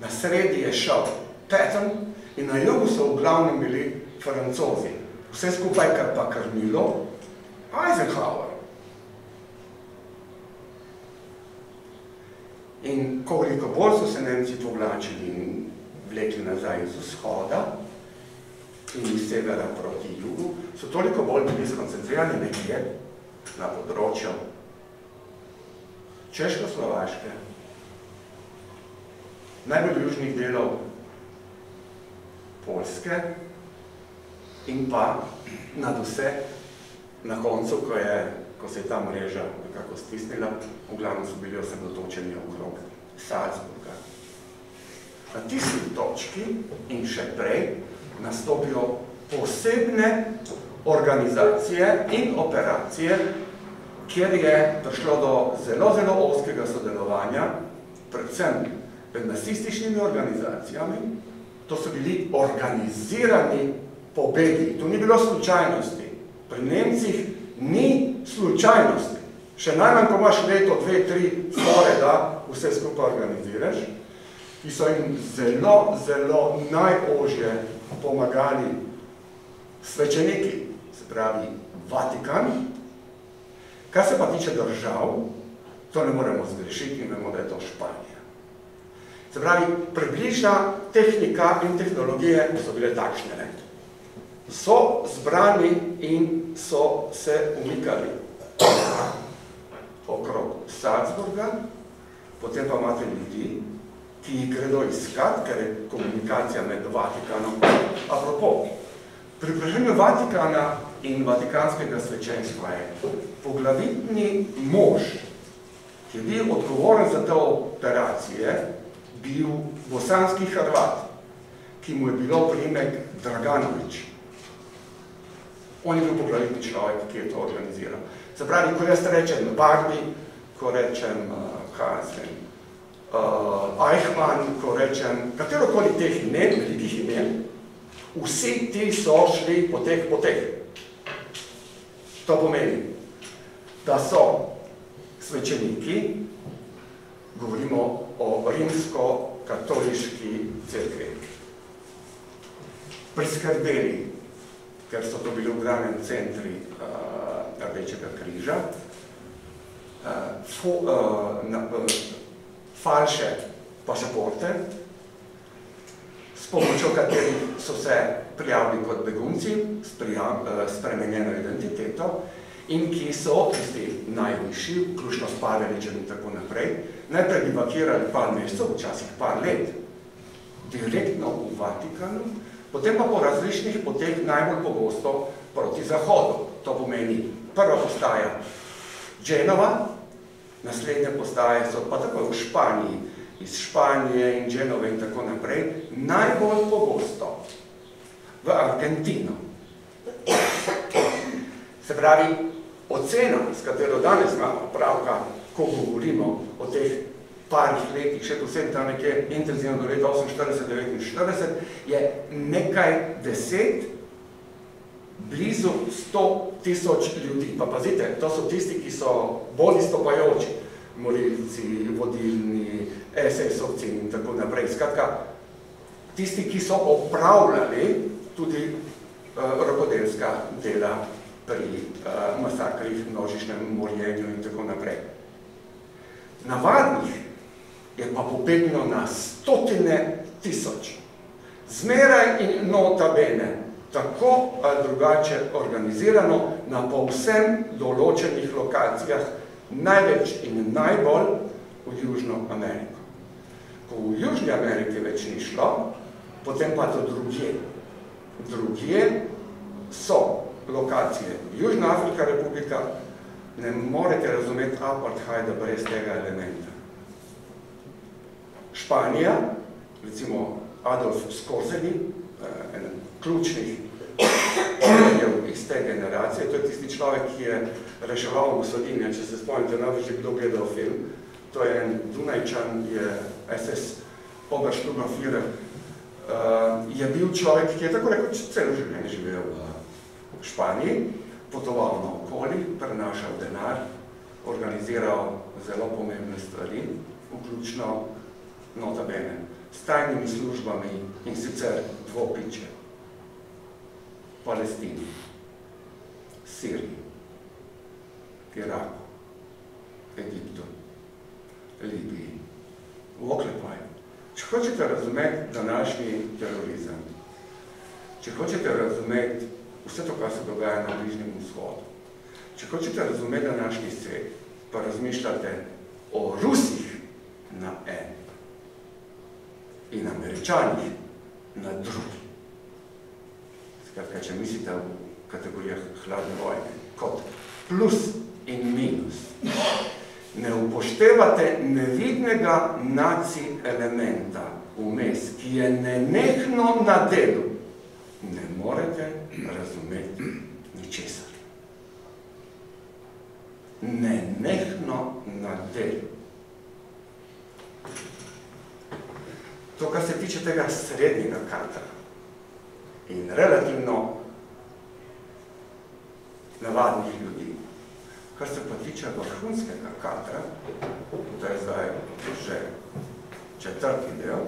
na sredi je šel Patton in na jugu so v glavnem bili francozi. Vse skupaj, kar pa krmilo, Eisenhower. In koliko bolj so se Nemci povlačili in vlekli nazaj iz vzhoda in iz severa proti jugu, so toliko bolj bili skoncentrirani nekje na področju Češko-Slovaške, najbolj južnih delov Poljske in pa nad vse na koncu, ko, je, ko se je ta mreža nekako stisnila, v glavnem so bili osredotočeni okrog Salzburga. Na tisti točki in še prej nastopijo posebne organizacije in operacije, kjer je prišlo do zelo, zelo oskega sodelovanja, predvsem med nasističnimi organizacijami, to so bili organizirani pobegi, to ni bilo slučajnosti. Pri Nemcih ni slučajnosti. Še najmanj, ko imaš leto, dve, tri, skoraj, da vse skupaj organiziraš, ki so jim zelo, zelo najožje pomagali svečeniki, se pravi Vatikan. Kar se pa tiče držav, to ne moremo zgrešiti in vemo, da je to Španija. Se pravi, približna tehnika in tehnologije so bile takšne. Ne? So zbrani in so se umikali okrog Salzburga, potem pa imate ljudi, ki jih gredo iskat, ker je komunikacija med Vatikanom. Apropo, pri vprašanju Vatikana in vatikanskega svečenstva je poglavitni mož, ki je bil odgovoren za te operacije, bil bosanski Hrvat, ki mu je bilo primek Draganovič. On je bil poglavitni človek, ki je to organiziral. Se pravi, ko jaz rečem Barbie, ko rečem, kaj jaz vem, uh, Eichmann, ko rečem, katerokoli teh imen, velikih imen, vsi ti so šli po teh poteh. To pomeni, da so svečeniki, govorimo o rimsko-katoliški cerkvi, priskrbeli, ker so to bili v glavnem centri uh, Rdečega križa, uh, fo, uh, na, uh, falše pasaporte, s pomočjo katerih so se prijavili kot begunci s uh, spremenjeno identiteto in ki so tisti najvišji, vključno s Paveličem in tako naprej, najprej bivakirali par mesecev, včasih par let, direktno v Vatikanu, potem pa po različnih poteh najbolj pogosto proti zahodu. To pomeni prva postaja Genova, naslednje postaje so pa tako v Španiji, iz Španije in Genove in tako naprej, najbolj pogosto v Argentino. Se pravi, ocena, s katero danes imamo pravka, ko govorimo o teh parih letih, še posebej tam nekje intenzivno do leta 48-49, je nekaj deset blizu 100 tisoč ljudi. Pa pazite, to so tisti, ki so bolj istopajoči, morilci, vodilni, SS-ovci in tako naprej. Skratka, tisti, ki so opravljali tudi uh, rokodelska dela pri uh, masakrih, množičnem morjenju in tako naprej. Navadnih je pa popegnilo na stotine tisoč. Zmeraj in notabene tako ali drugače organizirano na povsem določenih lokacijah, največ in najbolj v Južno Ameriko. Ko v Južni Ameriki več ni šlo, potem pa to drugje. Drugje so lokacije. Južna Afrika republika ne morete razumeti apartheida brez tega elementa. Španija, recimo Adolf Skorseni, eh, eden ključnih omenjev iz te generacije. To je tisti človek, ki je reševal Mussolini, če se spomnite, najbolj že kdo gledal film. To je en Dunajčan, je SS Oberštuma Führer. Uh, je bil človek, ki je tako rekoč celo življenje živel v Španiji, potoval na okoli, prenašal denar, organiziral zelo pomembne stvari, vključno notabene, s tajnimi službami in sicer dvopiče. Palestini, Siriji, Iraku, Egiptu, Libiji, v oklepaju. Če hočete razumeti današnji terorizem, če hočete razumeti vse to, kar se dogaja na Bližnjem vzhodu, če hočete razumeti današnji svet, pa razmišljate o Rusih na en in Američanih na drugi. Skratka, če mislite v kategorijah hladne vojne, kot plus in minus, ne upoštevate nevidnega naci elementa vmes, ki je nenehno na delu, ne morete razumeti ničesar. Nenehno na delu. To, kar se tiče tega srednjega kadra in relativno navadnih ljudi, kar se pa tiče vrhunskega kadra, to je zdaj že četrti del,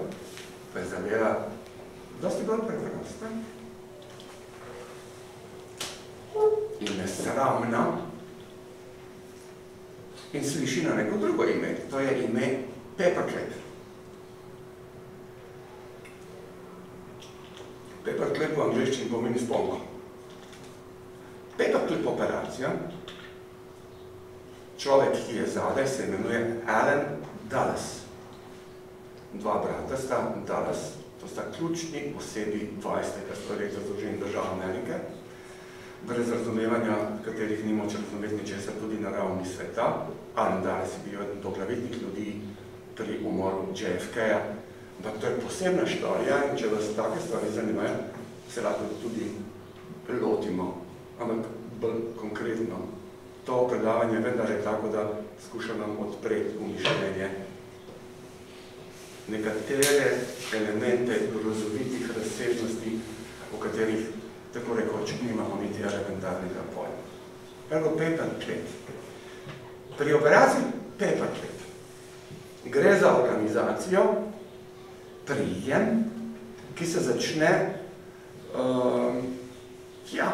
pa je zadeva dosti bolj preprosta in nesramna in sliši na neko drugo ime, to je ime Paperclip. Paperclip v angliščini pomeni sponko. Paperclip operacija, človek, ki je zadaj, se imenuje Alan Dulles. Dva brata sta Dulles, to sta ključni osebi 20. stoletja Združenih držav Amerike, brez razumevanja, katerih ni moče razumeti ničesar tudi na ravni sveta. Alan Dulles je bil eden doglavitnih ljudi pri umoru JFK-ja, ampak to je posebna štorija in če vas take stvari zanimajo, se lahko tudi lotimo, ampak bolj konkretno. To predavanje vendar je tako, da skušam vam odpreti umišljenje nekatere elemente grozovitih razsežnosti, o katerih tako rekoč nimamo niti elementarnega pojma. Prvo paperclip. Pri operaciji paperclip gre za organizacijo, prijem, ki se začne um, ja,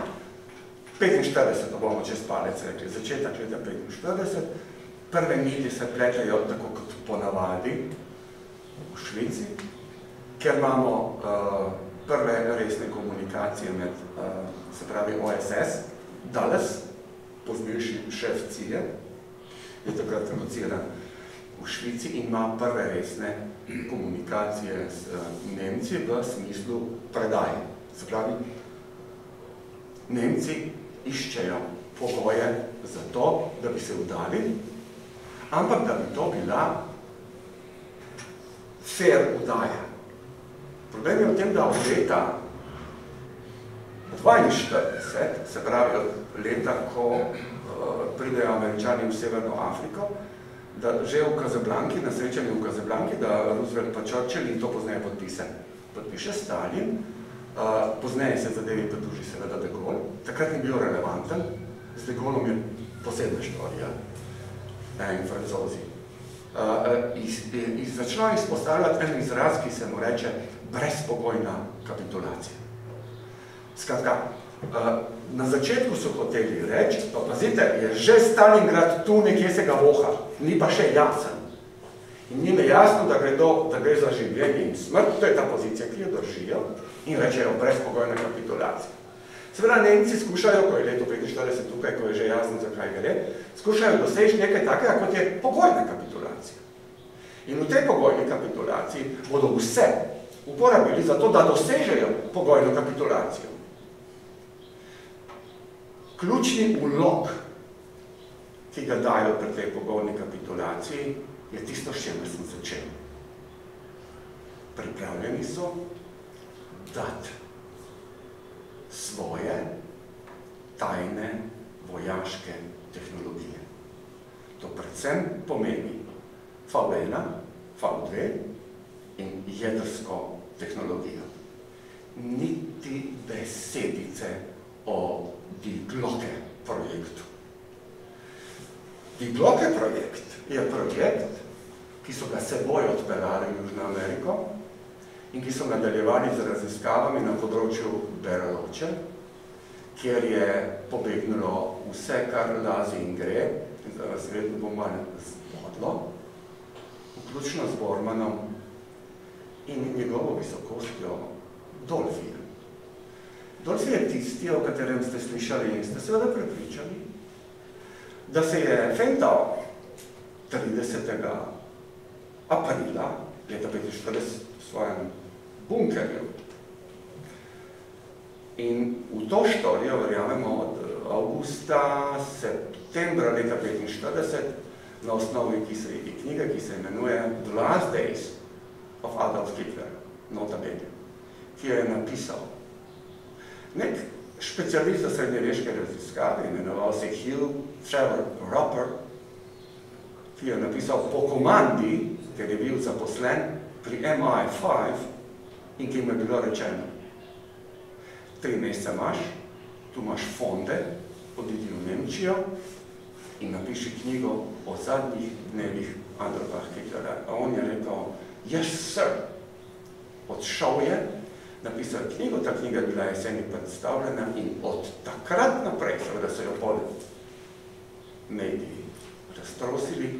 45, to bomo čez palec rekli, začetek leta 45, prve niti se pletejo tako kot ponavadi v Švici, ker imamo uh, prve resne komunikacije med, uh, se pravi OSS, Dulles, poznejši šef CIA, je takrat emociran v Švici in ima prve resne komunikacije s uh, Nemci v smislu predaje. Se pravi, Nemci iščejo pogoje za to, da bi se vdali, ampak da bi to bila fair vdaja. Problem je v tem, da od leta 42, se pravi od leta, ko uh, pridejo američani v Severno Afriko, da že v Kazablanki, na srečanju v Kazablanki, da Roosevelt pa Churchill in to pozneje podpise, podpiše Stalin, uh, pozneje se zadevi poduži seveda De Gaulle, takrat ni bil relevanten, z De Gaulleom je posebna štorija, ne, in francozi. Uh, iz, iz, začela izpostavljati en izraz, ki se mu reče brezpogojna kapitulacija. Skratka, na začetku so hoteli reči, pa pazite, je že Stalingrad tu nekje se ga voha, ni pa še jasen. In njim je jasno, da gre, do, da gre za življenje in smrt, to je ta pozicija, ki jo držijo, in rečejo brezpogojna kapitulacija. Seveda Nemci skušajo, ko je leto 45 tukaj, ko je že jasno, zakaj gre, skušajo doseči nekaj takega, kot je pogojna kapitulacija. In v tej pogojni kapitulaciji bodo vse uporabili za to, da dosežejo pogojno kapitulacijo. Ključni ulog, ki ga dajo pri tej pogojni kapitulaciji, je tisto, s čemer sem začel. Pripravljeni so dati svoje tajne vojaške tehnologije. To predvsem pomeni V1, V2 in jedrsko tehnologijo. Niti besedice o Glocke projektu. Die Glocke projekt je projekt, ki so ga seboj odpeljali v Južno Ameriko in ki so nadaljevali z raziskavami na področju Beraloče, kjer je pobegnilo vse, kar lazi in gre, in da vas vedno bo malo spodlo, vključno z Bormanom in njegovo visokostjo Dolfija. Dolfi je tisti, o katerem ste slišali in ste seveda prepričali, da se je Fentau 30. aprila leta 45 v svojem bunkerju in v to štorijo verjamemo od avgusta, septembra leta 45 na osnovi ki se, knjige, ki se imenuje The Last Days of Adolf Hitler, nota bene, ki jo je napisal nek specialist za srednjeveške raziskave, imenoval se Hugh Trevor Roper, ki je napisal po komandi, ker je bil zaposlen pri MI5 in ki mu je bilo rečeno, tri mesece imaš, tu imaš fonde, odidi v Nemčijo in napiši knjigo o zadnjih dnevih Adolfa Hitlera. A on je rekel, yes sir, odšel je, napisal knjigo, ta knjiga je bila jeseni predstavljena in od takrat naprej, seveda so jo pol mediji raztrosili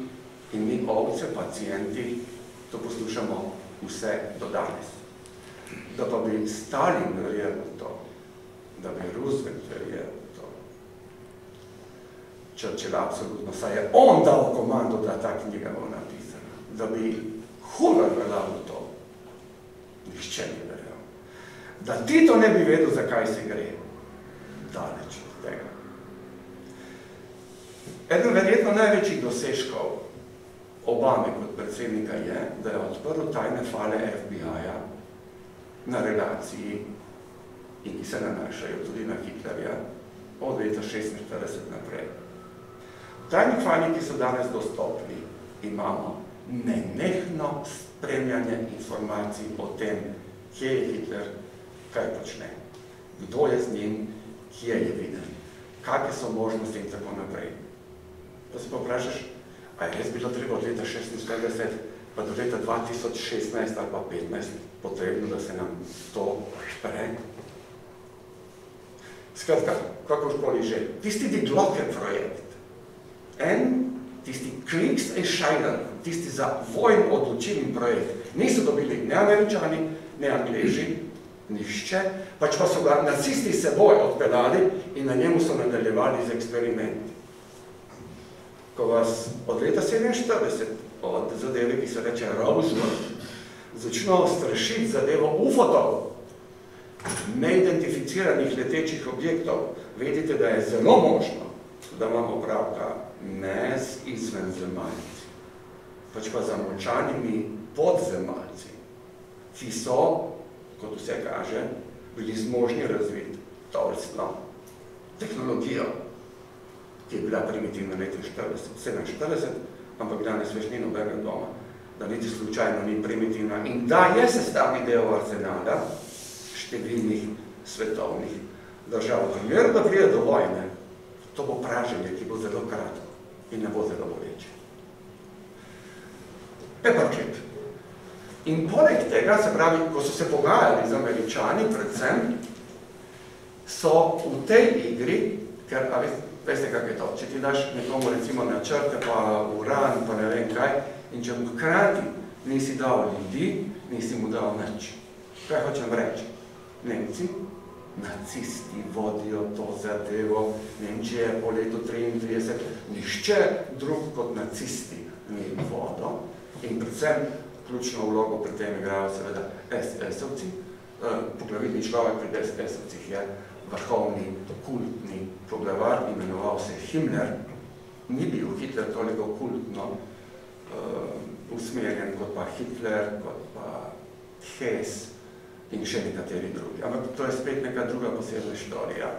in mi ovce, pacijenti, to poslušamo vse do danes. Da pa bi Stalin verjel v to, da bi Roosevelt verjel v to, Churchill absolutno, saj je on dal komando, da ta knjiga bo napisana, da bi Hoover verjel v to, nišče ni verjel da Tito ne bi vedel, zakaj se gre. Daleč od tega. Eden verjetno največjih dosežkov Obame kot predsednika je, da je odprl tajne fale FBI-ja na relaciji in ki se nanašajo tudi na Hitlerja od leta 46 naprej. V tajnih fali, ki so danes dostopni, imamo nenehno spremljanje informacij o tem, kje je Hitler kaj počne, kdo je z njim, kje je viden, kakve so možnosti in tako naprej. Pa se pa vprašaš, a je res bilo treba od leta 46 pa do leta 2016 ali pa 15 potrebno, da se nam to špere? Skratka, kakorkoli že, tisti digloke projekt, en, tisti kliks entscheiden, tisti za vojn odločilni projekt, niso dobili ne američani, ne angleži, nišče, pač pa so ga nacisti seboj odpeljali in na njemu so nadaljevali z eksperimenti. Ko vas od leta 47, od zadeve, ki se reče Rosewood, začno strašiti zadevo ufotov, neidentificiranih letečih objektov, vedite, da je zelo možno, da imamo pravka ne z izvenzemalci, pač pa zamočanimi podzemalci, ki so kot vse kaže, bili zmožni razviti tovrstno tehnologijo, ki je bila primitivna leta 47, ampak danes več ni nobenega doma, da niti slučajno ni primitivna in da je sestavni del arzenala številnih svetovnih držav. V primeru, da prije do vojne, to bo praženje, ki bo zelo kratko in ne bo zelo boleče. Paperclip. In poleg tega, se pravi, ko so se pogajali z američani, predvsem, so v tej igri, ker, a veste, veste kak je to, če ti daš nekomu recimo načrte, pa uran, pa ne vem kaj, in če mu hkrati nisi dal ljudi, nisi mu dal nič. Kaj hočem reči? Nemci, nacisti vodijo to zadevo, Nemčije je po letu 33, nišče drug kot nacisti ni vodo in predvsem ključno vlogo pri tem igrajo seveda SS-ovci. Eh, poglavitni človek pri SS-ovcih je vrhovni kultni poglavar, imenoval se Himmler. Ni bil Hitler toliko kultno uh, usmerjen kot pa Hitler, kot pa Hess in še nekateri drugi. Ampak to je spet neka druga posebna štorija.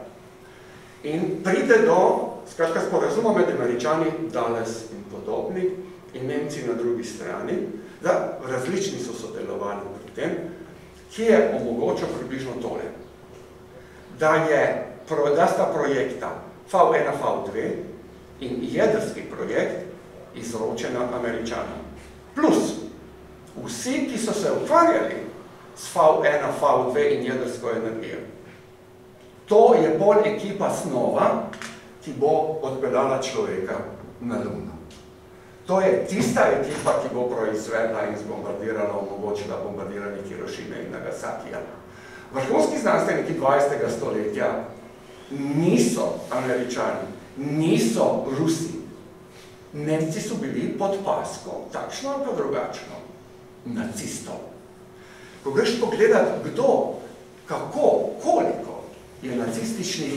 In pride do, skratka, sporazuma med američani, Dales in podobni, in Nemci na drugi strani, da različni so sodelovali pri tem, ki je omogočil približno tole, da, je, da sta projekta V1, V2 in jedrski projekt izročena američanom. Plus, vsi, ki so se ukvarjali s V1, V2 in jedrsko energijo. To je bolj ekipa snova, ki bo odpeljala človeka na luno. To je tista ekipa, ki bo proizvedla in zbombardirala, omogočila bombardiranje Hirošime in Nagasakija. Vrhunski znanstveniki 20. stoletja niso američani, niso Rusi. Nemci so bili pod paskom, takšno ali pa drugačno, nacistov. Ko greš pogledati, kdo, kako, koliko je nacističnih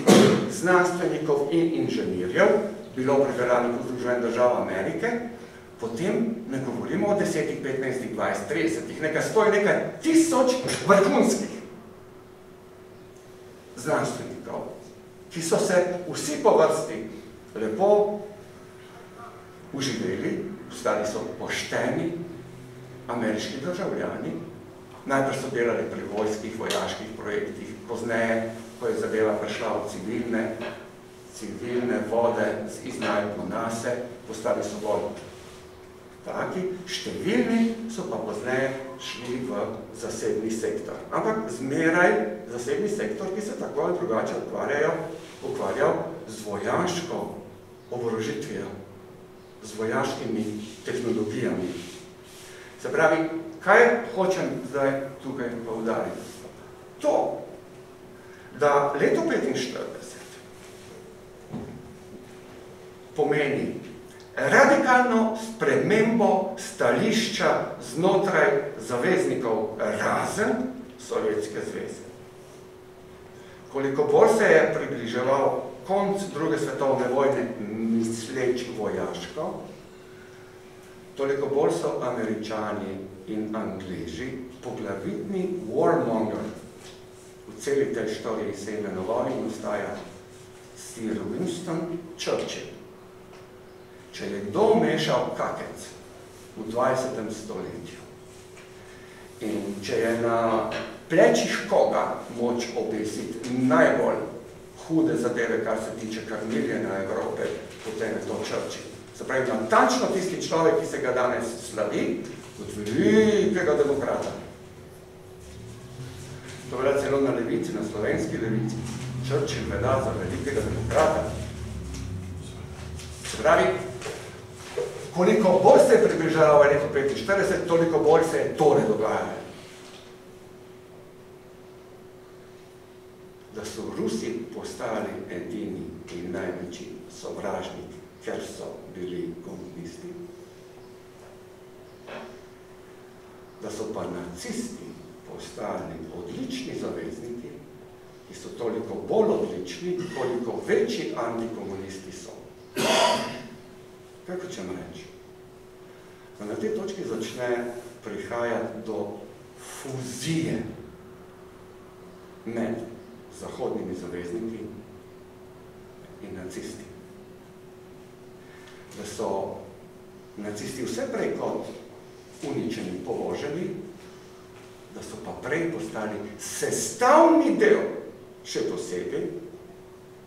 znanstvenikov in inženirjev bilo pripeljanih v Združen držav Amerike, potem ne govorimo o 10, 15, 20, 30, nekaj stoj, nekaj tisoč vrhunskih znanstvenikov, ki so se vsi po vrsti lepo uživeli, ostali so pošteni ameriški državljani, najprej so delali pri vojskih, vojaških projektih, pozneje, ko je zadeva prišla v civilne, civilne vode iz najbolj nase, postali so bolj taki, številni so pa pozneje šli v zasebni sektor. Ampak zmeraj zasebni sektor, ki se tako ali drugače ukvarjajo, ukvarjal z vojaško oborožitvijo, z vojaškimi tehnologijami. Se pravi, kaj hočem zdaj tukaj poudariti? To, da leto 45 pomeni radikalno spremembo stališča znotraj zaveznikov razen Sovjetske zveze. Koliko bolj se je približeval konc druge svetovne vojne misleč vojaško, toliko bolj so američani in angliži poglavitni warmonger v celi tej štoriji se imenoval in ustaja Sir Winston Churchill. Če je kdo mešal kakec v 20. stoletju in če je na plečih koga moč obesiti najbolj hude zadeve, kar se tiče karmiljena Evrope, potem je to Churchill. Se pravi, natančno tisti človek, ki se ga danes slavi, kot velikega demokrata. To velja celo na levici, na slovenski levici. Churchill velja za velikega demokrata. Se pravi, koliko bolj se je približala v letu 45, toliko bolj se je tole dogajalo. Da so Rusi postali edini in največji sovražniki, ker so bili komunisti. Da so pa nacisti postali odlični zavezniki, ki so toliko bolj odlični, koliko večji antikomunisti so. Kaj hočem reči? Na tej točki začne prihajati do fuzije med zahodnimi zavezniki in nacisti. Da so nacisti vse prej kot uničeni, položeni, da so pa prej postali sestavni del, še posebej,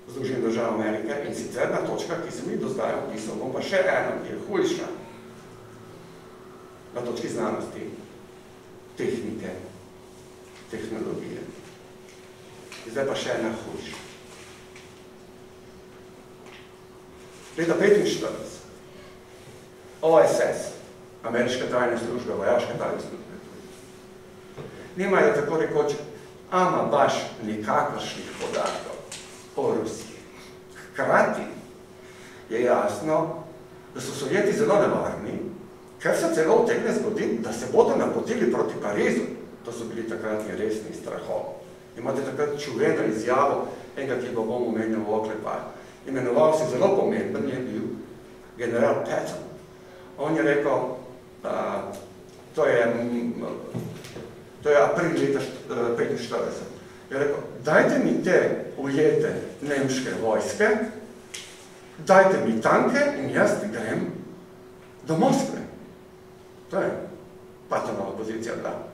Združenih držav Amerike in sicer na točkah, ki sem jih do zdaj opisal, bom pa še ena, ki je hujša, na točki znanosti, tehnike, tehnologije. Zdaj pa še ena hujša. Leta 45, OSS, ameriške tajne službe, vojaške tajne službe, nimajo tako rekoč, ama baš nikakršnih podatkov o Rusiji. Hkrati je jasno, da so Sovjeti zelo nevarni, ker se celo vtegne zgoditi, da se bodo napotili proti Parizu. To so bili takratni resni strahov. Imate takrat čuveno izjavo, enega, ki ga bom omenil v oklepaju. Imenoval se zelo pomemben je bil general Patton. On je rekel, uh, to je, to je april leta 45, je rekel, dajte mi te ujete nemške vojske, dajte mi tanke in jaz grem do Moskve. To je Patonova pozicija, da.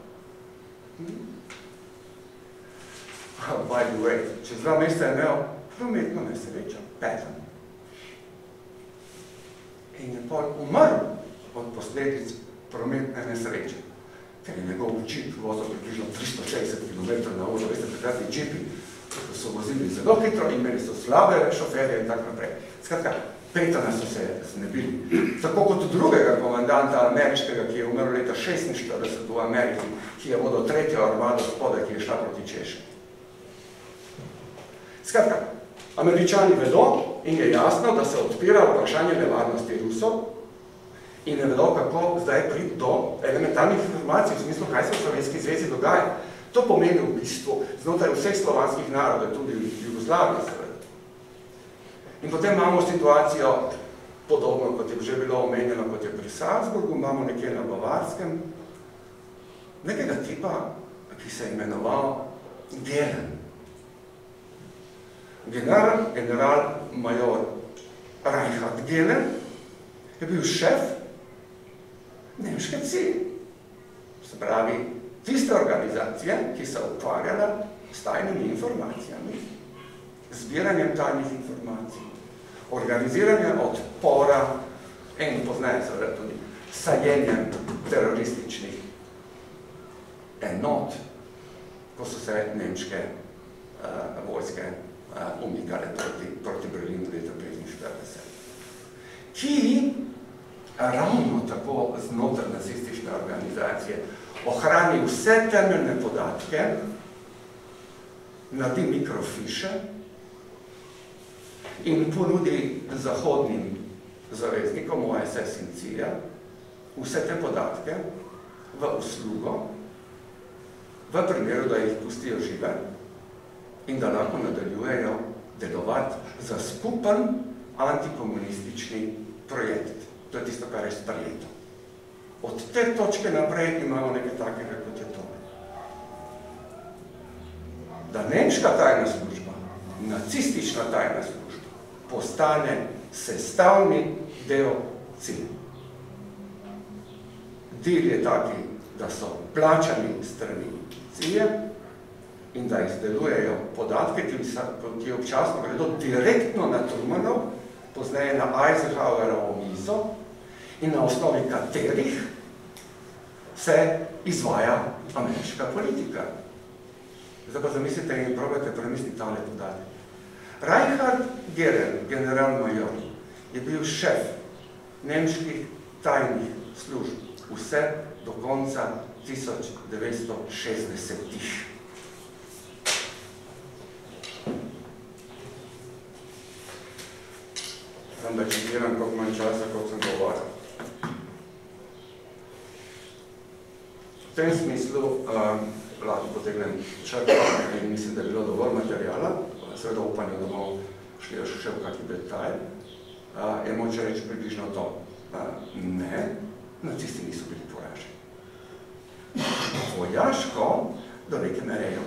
By the way, čez dva mesta je imel prometno nesrečo, petem. In je pol umrl od posledic prometne nesreče, ker je njegov čip vozil približno 360 km na uro, veste, takratni čipi so vozili zelo hitro, imeli so slabe šoferje in tako naprej. Skratka, petana so se znebili. Tako kot drugega komandanta ameriškega, ki je umrl leta 46 v Ameriki, ki je vodil tretjo armado spode, ki je šla proti Češki. Skratka, američani vedo in je jasno, da se odpira vprašanje nevarnosti Rusov in ne vedo, kako zdaj priti do elementarnih informacij, v smislu, kaj se v Slovenski zvezi dogaja. To pomeni v bistvu znotraj vseh slovanskih narodov, tudi v Jugoslaviji seveda. In potem imamo situacijo podobno, kot je že bilo omenjeno, kot je pri Salzburgu, imamo nekje na Bavarskem, nekega tipa, ki se je imenoval Geren. General, general major Reinhard Geren je bil šef nemške cilj. Se pravi, tiste organizacije, ki so ukvarjala s tajnimi informacijami, zbiranjem tajnih informacij, organiziranjem odpora in poznaje seveda tudi sajenjem terorističnih enot, ko so se nemške uh, vojske uh, umikale proti, proti Berlinu leta 1945, ki ravno tako znotraj nacistične organizacije ohrani vse temeljne podatke, naredi mikrofiše in ponudi zahodnim zaveznikom OSS in CIA vse te podatke v uslugo, v primeru, da jih pustijo žive in da lahko nadaljujejo delovati za skupen antikomunistični projekt. To je tisto, kar je sprejeto. Od te točke naprej imamo nekaj takega, kot je to. Da nemška tajna služba, nacistična tajna služba, postane sestavni del cilj. Del je taki, da so plačani strani cilje in da izdelujejo podatke, ki občasno gredo direktno na Trumanov, pozneje na Eisenhowerovo mizo, in na osnovi katerih se izvaja ameriška politika. Zdaj pa zamislite in probajte premisliti tale podatek. Reinhard Geren, general major, je bil šef nemških tajnih služb vse do konca 1960-ih. Sam da čitiram, koliko manj časa, koliko sem govoril. V tem smislu um, lahko potegnem črto in mislim, da je bilo dovolj materijala, seveda upanje, da bomo šli še v kakšen detalj, uh, je moče reči približno to. Uh, ne, nacisti niso bili poraženi. Vojaško do neke merejo,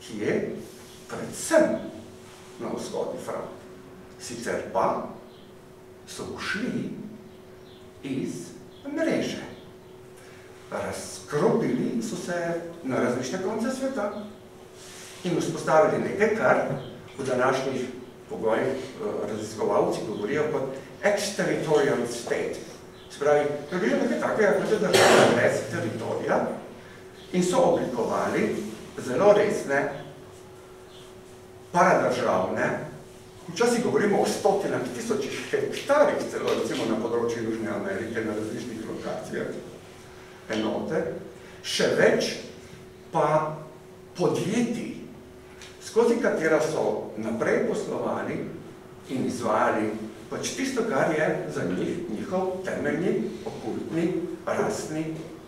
ki je predvsem na vzhodni front. Sicer pa so ušli iz mreže razkropili so se na različne konce sveta in vzpostavili nekaj, kar v današnjih pogojih uh, raziskovalci govorijo kot ex-territorial state. Spravi, približno nekaj takega, kot je država brez teritorija in so oblikovali zelo resne paradržavne, včasih govorimo o stotinah tisočih hektarih, celo recimo na področju Južne Amerike, na različnih lokacijah, enote, še več pa podjetij, skozi katera so naprej poslovali in izvajali pač tisto, kar je za njih njihov temeljni, okultni, rasni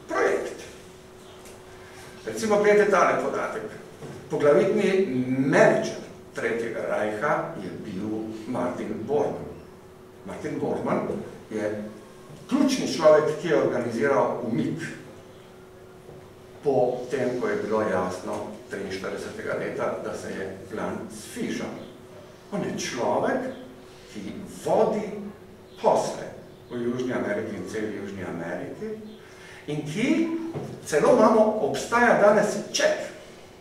projekt. Recimo, gledajte tale podatek. Poglavitni menedžer Tretjega rajha je bil Martin Bormann. Martin Bormann je ključni človek, ki je organiziral umik po tem, ko je bilo jasno 43. leta, da se je plan sfižal. On je človek, ki vodi posle v Južni Ameriki in celi Južni Ameriki in ki celo imamo, obstaja danes ček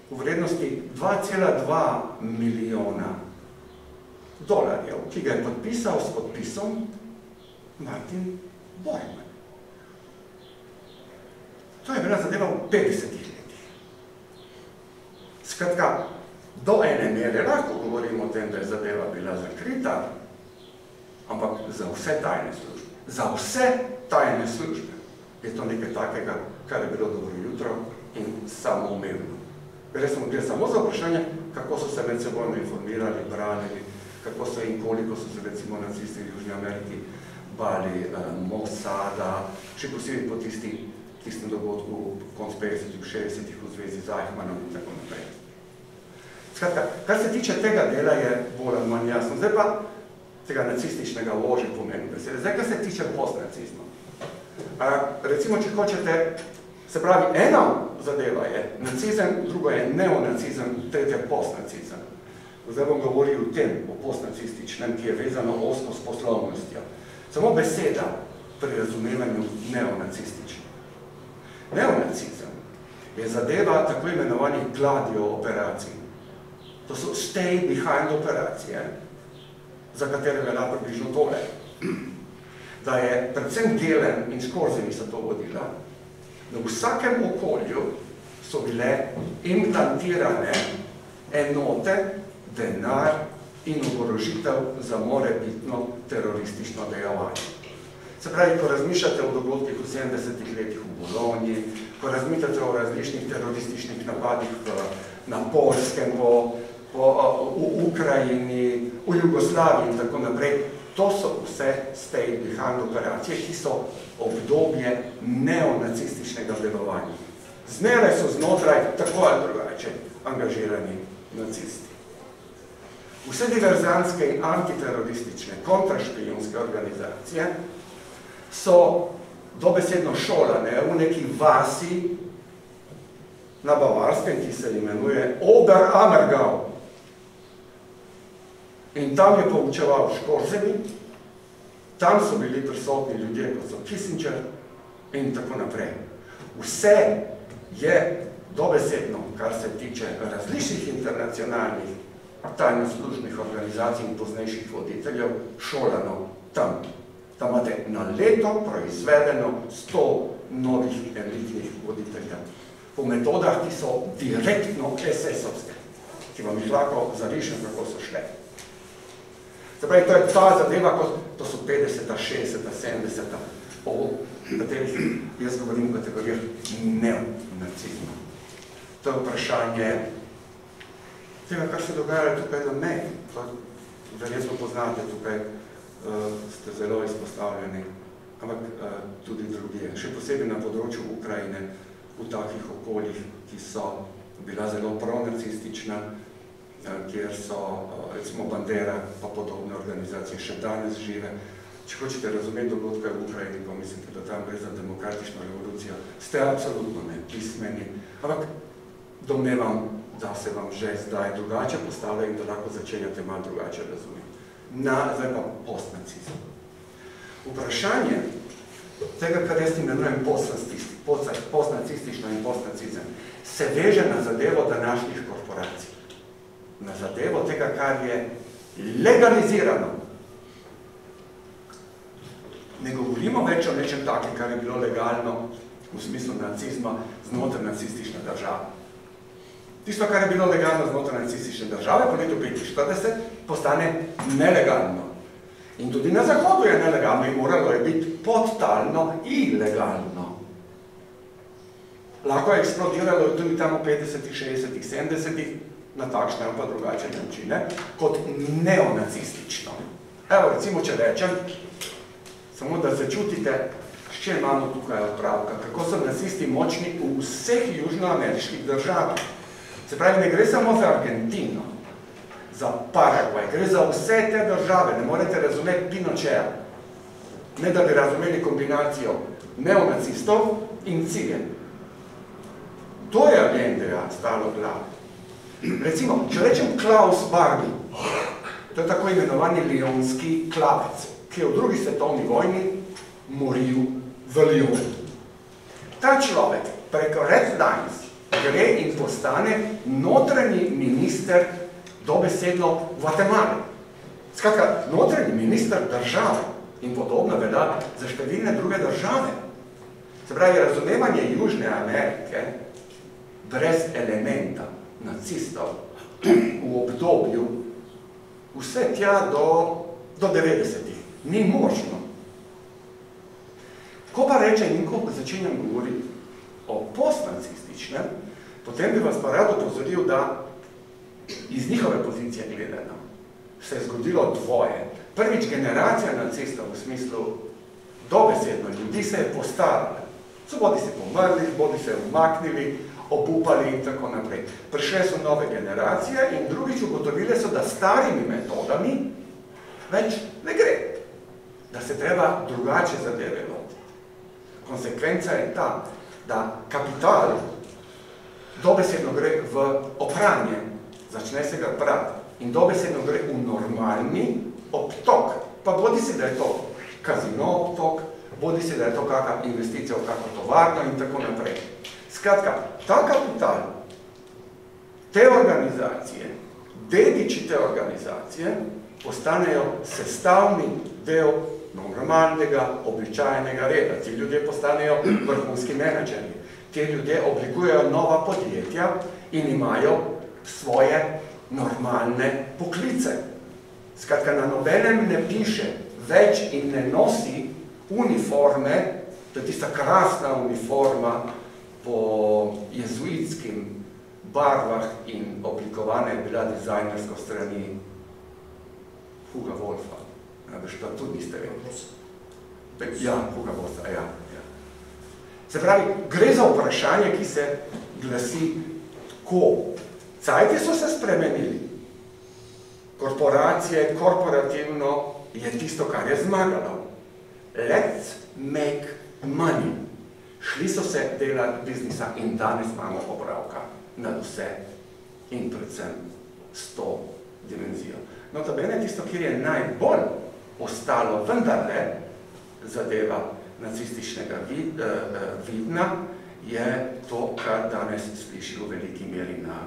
v vrednosti 2,2 milijona dolarjev, ki ga je podpisal s podpisom Martin Bormann. To je bila zadeva v 50-ih letih. Skratka, do ene mere lahko govorimo o tem, da je zadeva bila zakrita, ampak za vse tajne službe. Za vse tajne službe je to nekaj takega, kar je bilo dobro jutro in samoumevno. Gre, gre samo za vprašanje, kako so se med sebojno informirali, branili, kako so in koliko so se recimo nacisti v Južni Ameriki bali uh, Mossada, še posebej po tisti, tistem dogodku konc 50-ih, 60-ih v zvezi z Eichmannom in tako naprej. Skratka, kar se tiče tega dela je bolj ali manj jasno. Zdaj pa tega nacističnega loži pomeni besede. Zdaj, kar se tiče postnacizma. Uh, recimo, če hočete, se pravi, ena zadeva je nacizem, druga je neonacizem, tretja postnacizem. Zdaj bom govoril o tem, o postnacističnem, ki je vezano osko s poslovnostjo. Samo beseda pri razumevanju neonacistične. Neonacizem je zadeva tako imenovanih gladio operacij. To so stay behind operacije, za katere velja približno tole. (clears throat) Da je predvsem Gelen in Skorzeni so to vodila, v vsakem okolju so bile implantirane enote, denar in oborožitev za morebitno teroristično dejavanje. Se pravi, ko razmišljate o dogodkih v 70-ih letih v Bologni, ko razmišljate o različnih terorističnih napadih v, na Polskem, po, po, v Ukrajini, v Jugoslaviji in tako naprej, to so vse state behind operacije, ki so obdobje neonacističnega delovanja. Zmeraj so znotraj tako ali drugače angažirani nacisti. Vse diverzanske in antiteroristične kontrašpijonske organizacije so dobesedno šolane v neki vasi na Bavarskem, ki se imenuje Oberammergau. In tam je poučeval Škorzeni, tam so bili prisotni ljudje, kot so Kissinger in tako naprej. Vse je dobesedno, kar se tiče različnih internacionalnih tajno-služnih organizacij in poznejših voditeljev, šolano tam. Tam imate na leto proizvedeno 100 novih elitnih voditeljev. Po metodah, ki so direktno SS-ovske, ki vam jih lahko zarišem, kako so šle. Zdaj, to je ta zadeva, kot to so 50, 60, 70, o katerih jaz govorim v kategorijah neonacizma. To je vprašanje tega, kar se dogaja tukaj na meji. To verjetno poznate tukaj, uh, ste zelo izpostavljeni, ampak uh, tudi drugije. Še posebej na področju Ukrajine, v takih okoljih, ki so bila zelo pronacistična, kjer so, uh, recimo, Bandera pa podobne organizacije še danes žive. Če hočete razumeti dogodke v Ukrajini, pa mislite, da tam gre za demokratično revolucijo, ste absolutno ne pismeni, ampak domnevam, da se vam že zdaj drugače postavlja in da lahko začenjate malo drugače razumeti. Na, zdaj pa postnacizem. Vprašanje tega, kar jaz imenujem postnacistično in postnacizem, se veže na zadevo današnjih korporacij. Na zadevo tega, kar je legalizirano. Ne govorimo več o nečem takem, kar je bilo legalno v smislu nacizma znotraj nacistične države. Tisto, kar je bilo legalno znotraj nacistične države, po letu 45, postane nelegalno. In tudi na Zahodu je nelegalno in moralo je biti podtalno ilegalno. Lahko je eksplodiralo tudi tam v 50-ih, 60-ih, 70-ih na takšne ali pa drugačne načine, kot neonacistično. Evo, recimo, če rečem, samo da začutite, s čem imamo tukaj odpravka, kako so nacisti močni v vseh južnoameriških državah. Se pravi, ne gre samo za Argentino, za Paraguay, gre za vse te države, ne morete razumeti Pinocheja, ne da bi razumeli kombinacijo neonacistov in cilje. To je agendeja stalo glave. Recimo, če rečem Klaus Barbie, to je tako imenovani lionski klavec, ki je v drugi svetovni vojni moril v Lyonu. Ta človek preko Red Lines gre in postane notranji minister dobesedno Guatemala. Skratka, notranji minister države in podobno velja za številne druge države. Se pravi, razumevanje Južne Amerike brez elementa nacistov v obdobju vse tja do, do 90-ih. Ni možno. Ko pa reče in ko začenjam govoriti o postnacističnem, potem bi vas pa rado pozoril, da iz njihove pozicije gledano se je zgodilo dvoje. Prvič, generacija nacistov v smislu dobesedno ljudi se je postarala. So bodi se pomrli, bodi se umaknili, obupali in tako naprej. Prišle so nove generacije in drugič ugotovile so, da starimi metodami več ne gre. Da se treba drugače zadeve lotiti. Konsekvenca je ta, da kapital dobesedno gre v opranje, začne se ga prati in dobesedno gre v normalni obtok. Pa bodi se, da je to kazino obtok, bodi se, da je to kakva investicija v kakvo tovarno in tako naprej. Skratka, ta kapital, te organizacije, dediči te organizacije, postanejo sestavni del normalnega, običajnega reda. Ti ljudje postanejo vrhunski menedžeri. Ti ljudje oblikujejo nova podjetja in imajo svoje normalne poklice. Skratka, na nobenem ne piše več in ne nosi uniforme, to je tista krasna uniforma po jezuitskim barvah in oblikovana je bila dizajnersko strani Huga Wolfa. Veš, pa tudi niste vedeli. Ja, Huga Wolfa, ja, ja. Se pravi, gre za vprašanje, ki se glasi tako, Cajti so se spremenili. Korporacije, korporativno je tisto, kar je zmagalo. Let's make money. Šli so se delati biznisa in danes imamo opravka na vse in predvsem s to dimenzijo. No, to je tisto, kjer je najbolj ostalo vendarle zadeva nacističnega vid, eh, eh, vidna, je to, kar danes sliši v veliki meri na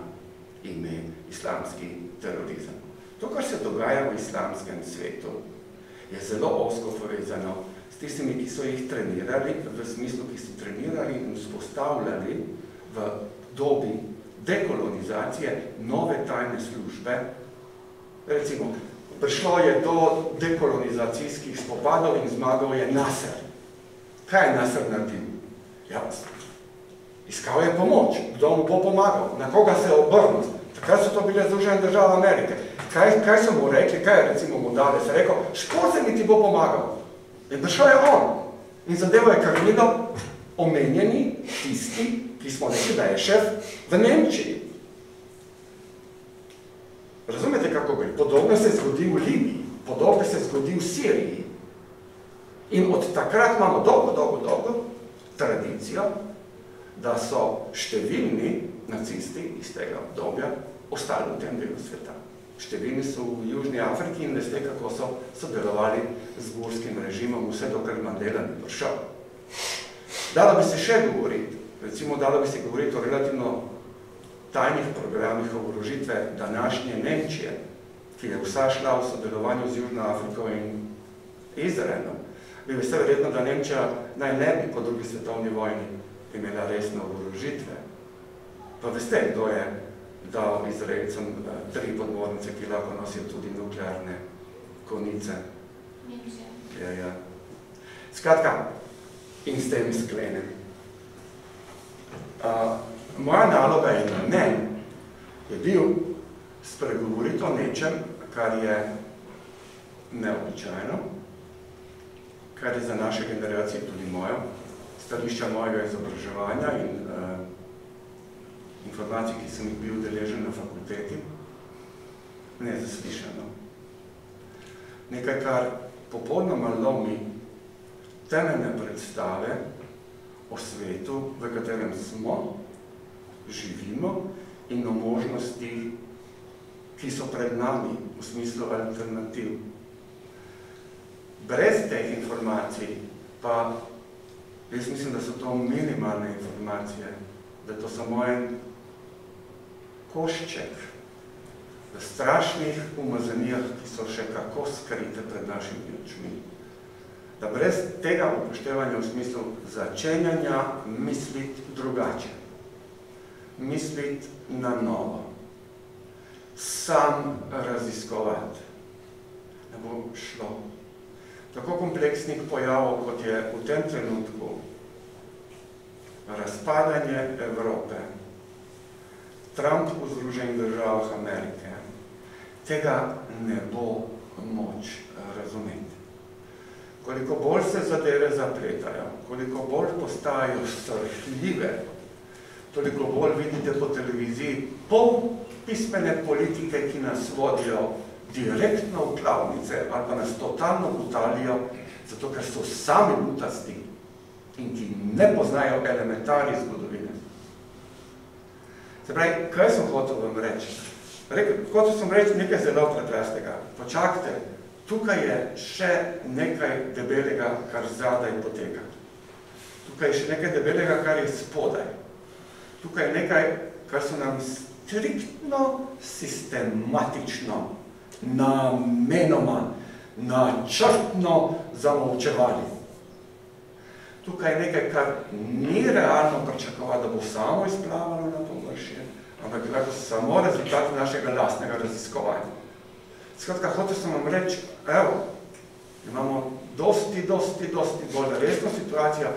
ime islamski terorizem. To, kar se dogaja v islamskem svetu, je zelo osko povezano tistimi, ki so jih trenirali, v smislu, ki so trenirali in vzpostavljali v dobi dekolonizacije nove tajne službe. Recimo, prišlo je do dekolonizacijskih spopadov in zmagal je Nasser. Kaj je Nasser naredil? Jasno. Iskal je pomoč, kdo mu bo pomagal, na koga se je obrnil. Takrat so to bile Združene države Amerike. Kaj, kaj so mu rekli, kaj je recimo mu dali? Se rekel, škod mi ti bo pomagal. In prišel je on. In zadevo je krnilo omenjeni tisti, ki smo rekli, da je šef v Nemčiji. Razumete, kako gre? Podobno se zgodi v Libiji, podobno se zgodi v Siriji. In od takrat imamo dolgo, dolgo, dolgo tradicijo, da so številni nacisti iz tega obdobja ostali v tem delu sveta. Številni so v Južni Afriki in veste, kako so sodelovali z gurskim režimom, vse dokler Mandela ni prišel. Dalo bi se še govoriti, recimo dalo bi se govoriti o relativno tajnih programih oborožitve današnje Nemčije, ki je vsa šla v sodelovanju z Južno Afriko in Izraelom. Vi veste verjetno, da Nemčija naj ne bi po drugi svetovni vojni imela resne oborožitve. Pa veste, kdo je dal Izraelcem eh, tri podmornice, ki lahko nosijo tudi nuklearne konice? Ja, ja. Skratka, in s tem sklenem. Uh, moja naloga in namen je bil spregovoriti o nečem, kar je neobičajno, kar je za naše generacije tudi mojo, stališča mojega izobraževanja in informacij, ki sem jih bil deležen na fakulteti, nezaslišano. Nekaj, kar popolnoma lomi temeljne predstave o svetu, v katerem smo, živimo in o možnosti, ki so pred nami v smislu alternativ. Brez teh informacij pa Jaz mislim, da so to minimalne informacije, da to samo en košček v strašnih umazanijah, ki so še kako skrite pred našimi očmi. Da brez tega upoštevanja v smislu začenjanja misliti drugače, misliti na novo, sam raziskovati, ne bo šlo. Tako kompleksnih pojavov, kot je v tem trenutku razpadanje Evrope, Trump v Združenih državah Amerike, tega ne bo moč razumeti. Koliko bolj se zadeve zapletajo, koliko bolj postajajo strhljive, toliko bolj vidite po televiziji pol pismene politike, ki nas vodijo direktno v klavnice ali pa nas totalno utalijo, zato ker so sami mutasti in ki ne poznajo elementarni zgodovine. Se pravi, kaj sem hotel vam reči? Rekel, hotel sem reči nekaj zelo pretrastega. Počakajte, tukaj je še nekaj debelega, kar zadaj poteka. Tukaj je še nekaj debelega, kar je spodaj. Tukaj je nekaj, kar so nam striktno, sistematično, namenoma, načrtno zamovčevali. Tukaj nekaj, kar ni realno pričakovati, da bo samo izplavalo na površje, ampak je lahko samo rezultat našega lastnega raziskovanja. Skratka, hotel sem vam reči, evo, imamo dosti, dosti, dosti bolj resno situacijo,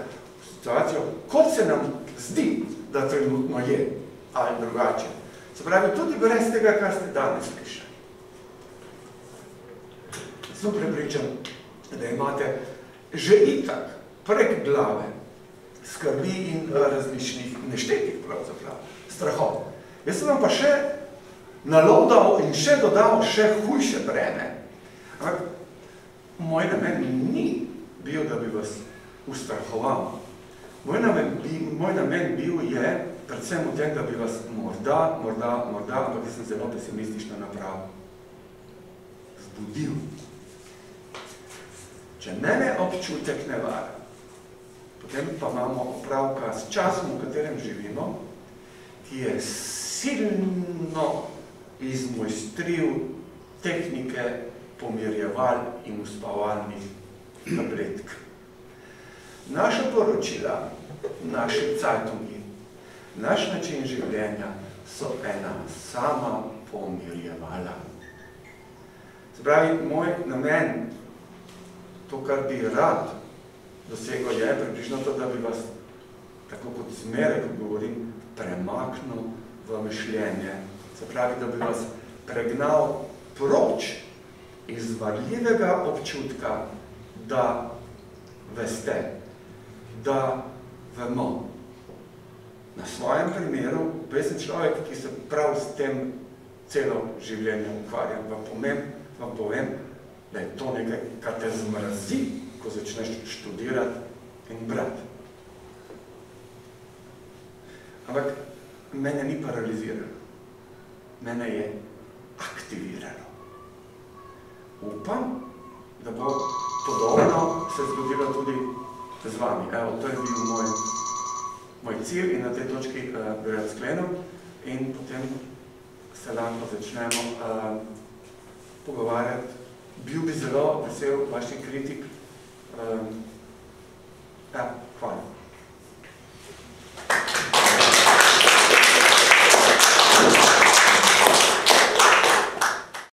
situacijo, kot se nam zdi, da trenutno je, ali drugače. Se pravi, tudi brez tega, kar ste danes slišali. Sem prepričan, da imate že itak prek glave skrbi in različnih neštetih pravzaprav, strahov. Jaz sem vam pa še nalodal in še dodal še hujše breme. Ampak moj namen ni bil, da bi vas ustrahoval. Moj namen, bi, moj namen bil je, predvsem v tem, da bi vas morda, morda, morda, ampak sem zelo pesimistično napravil, zbudil. Če mene občutek ne vara, potem pa imamo opravka s časom, v katerem živimo, ki je silno izmojstril tehnike pomirjeval in uspavalnih tabletk. Naša poročila, naši cajtungi, naš način življenja so ena sama pomirjevala. Se pravi, moj namen, to, kar bi rad dosegel, je približno to, da bi vas, tako kot zmeraj, ko govorim, premaknil v mišljenje. Se pravi, da bi vas pregnal proč iz varljivega občutka, da veste, da vemo. Na svojem primeru, pa sem človek, ki se prav s tem celo življenje ukvarjam, vam, pomem, vam povem, da je to nekaj, kar te zmrazi, ko začneš študirati in brati. Ampak mene ni paralizirano. Mene je aktivirano. Upam, da bo podobno se zgodilo tudi z vami. Evo, to je bil moj, moj cilj in na tej točki uh, bi rad sklenil in potem se lahko začnemo uh, pogovarjati. Bil bi zelo vesel vaših kritik. um, at fine.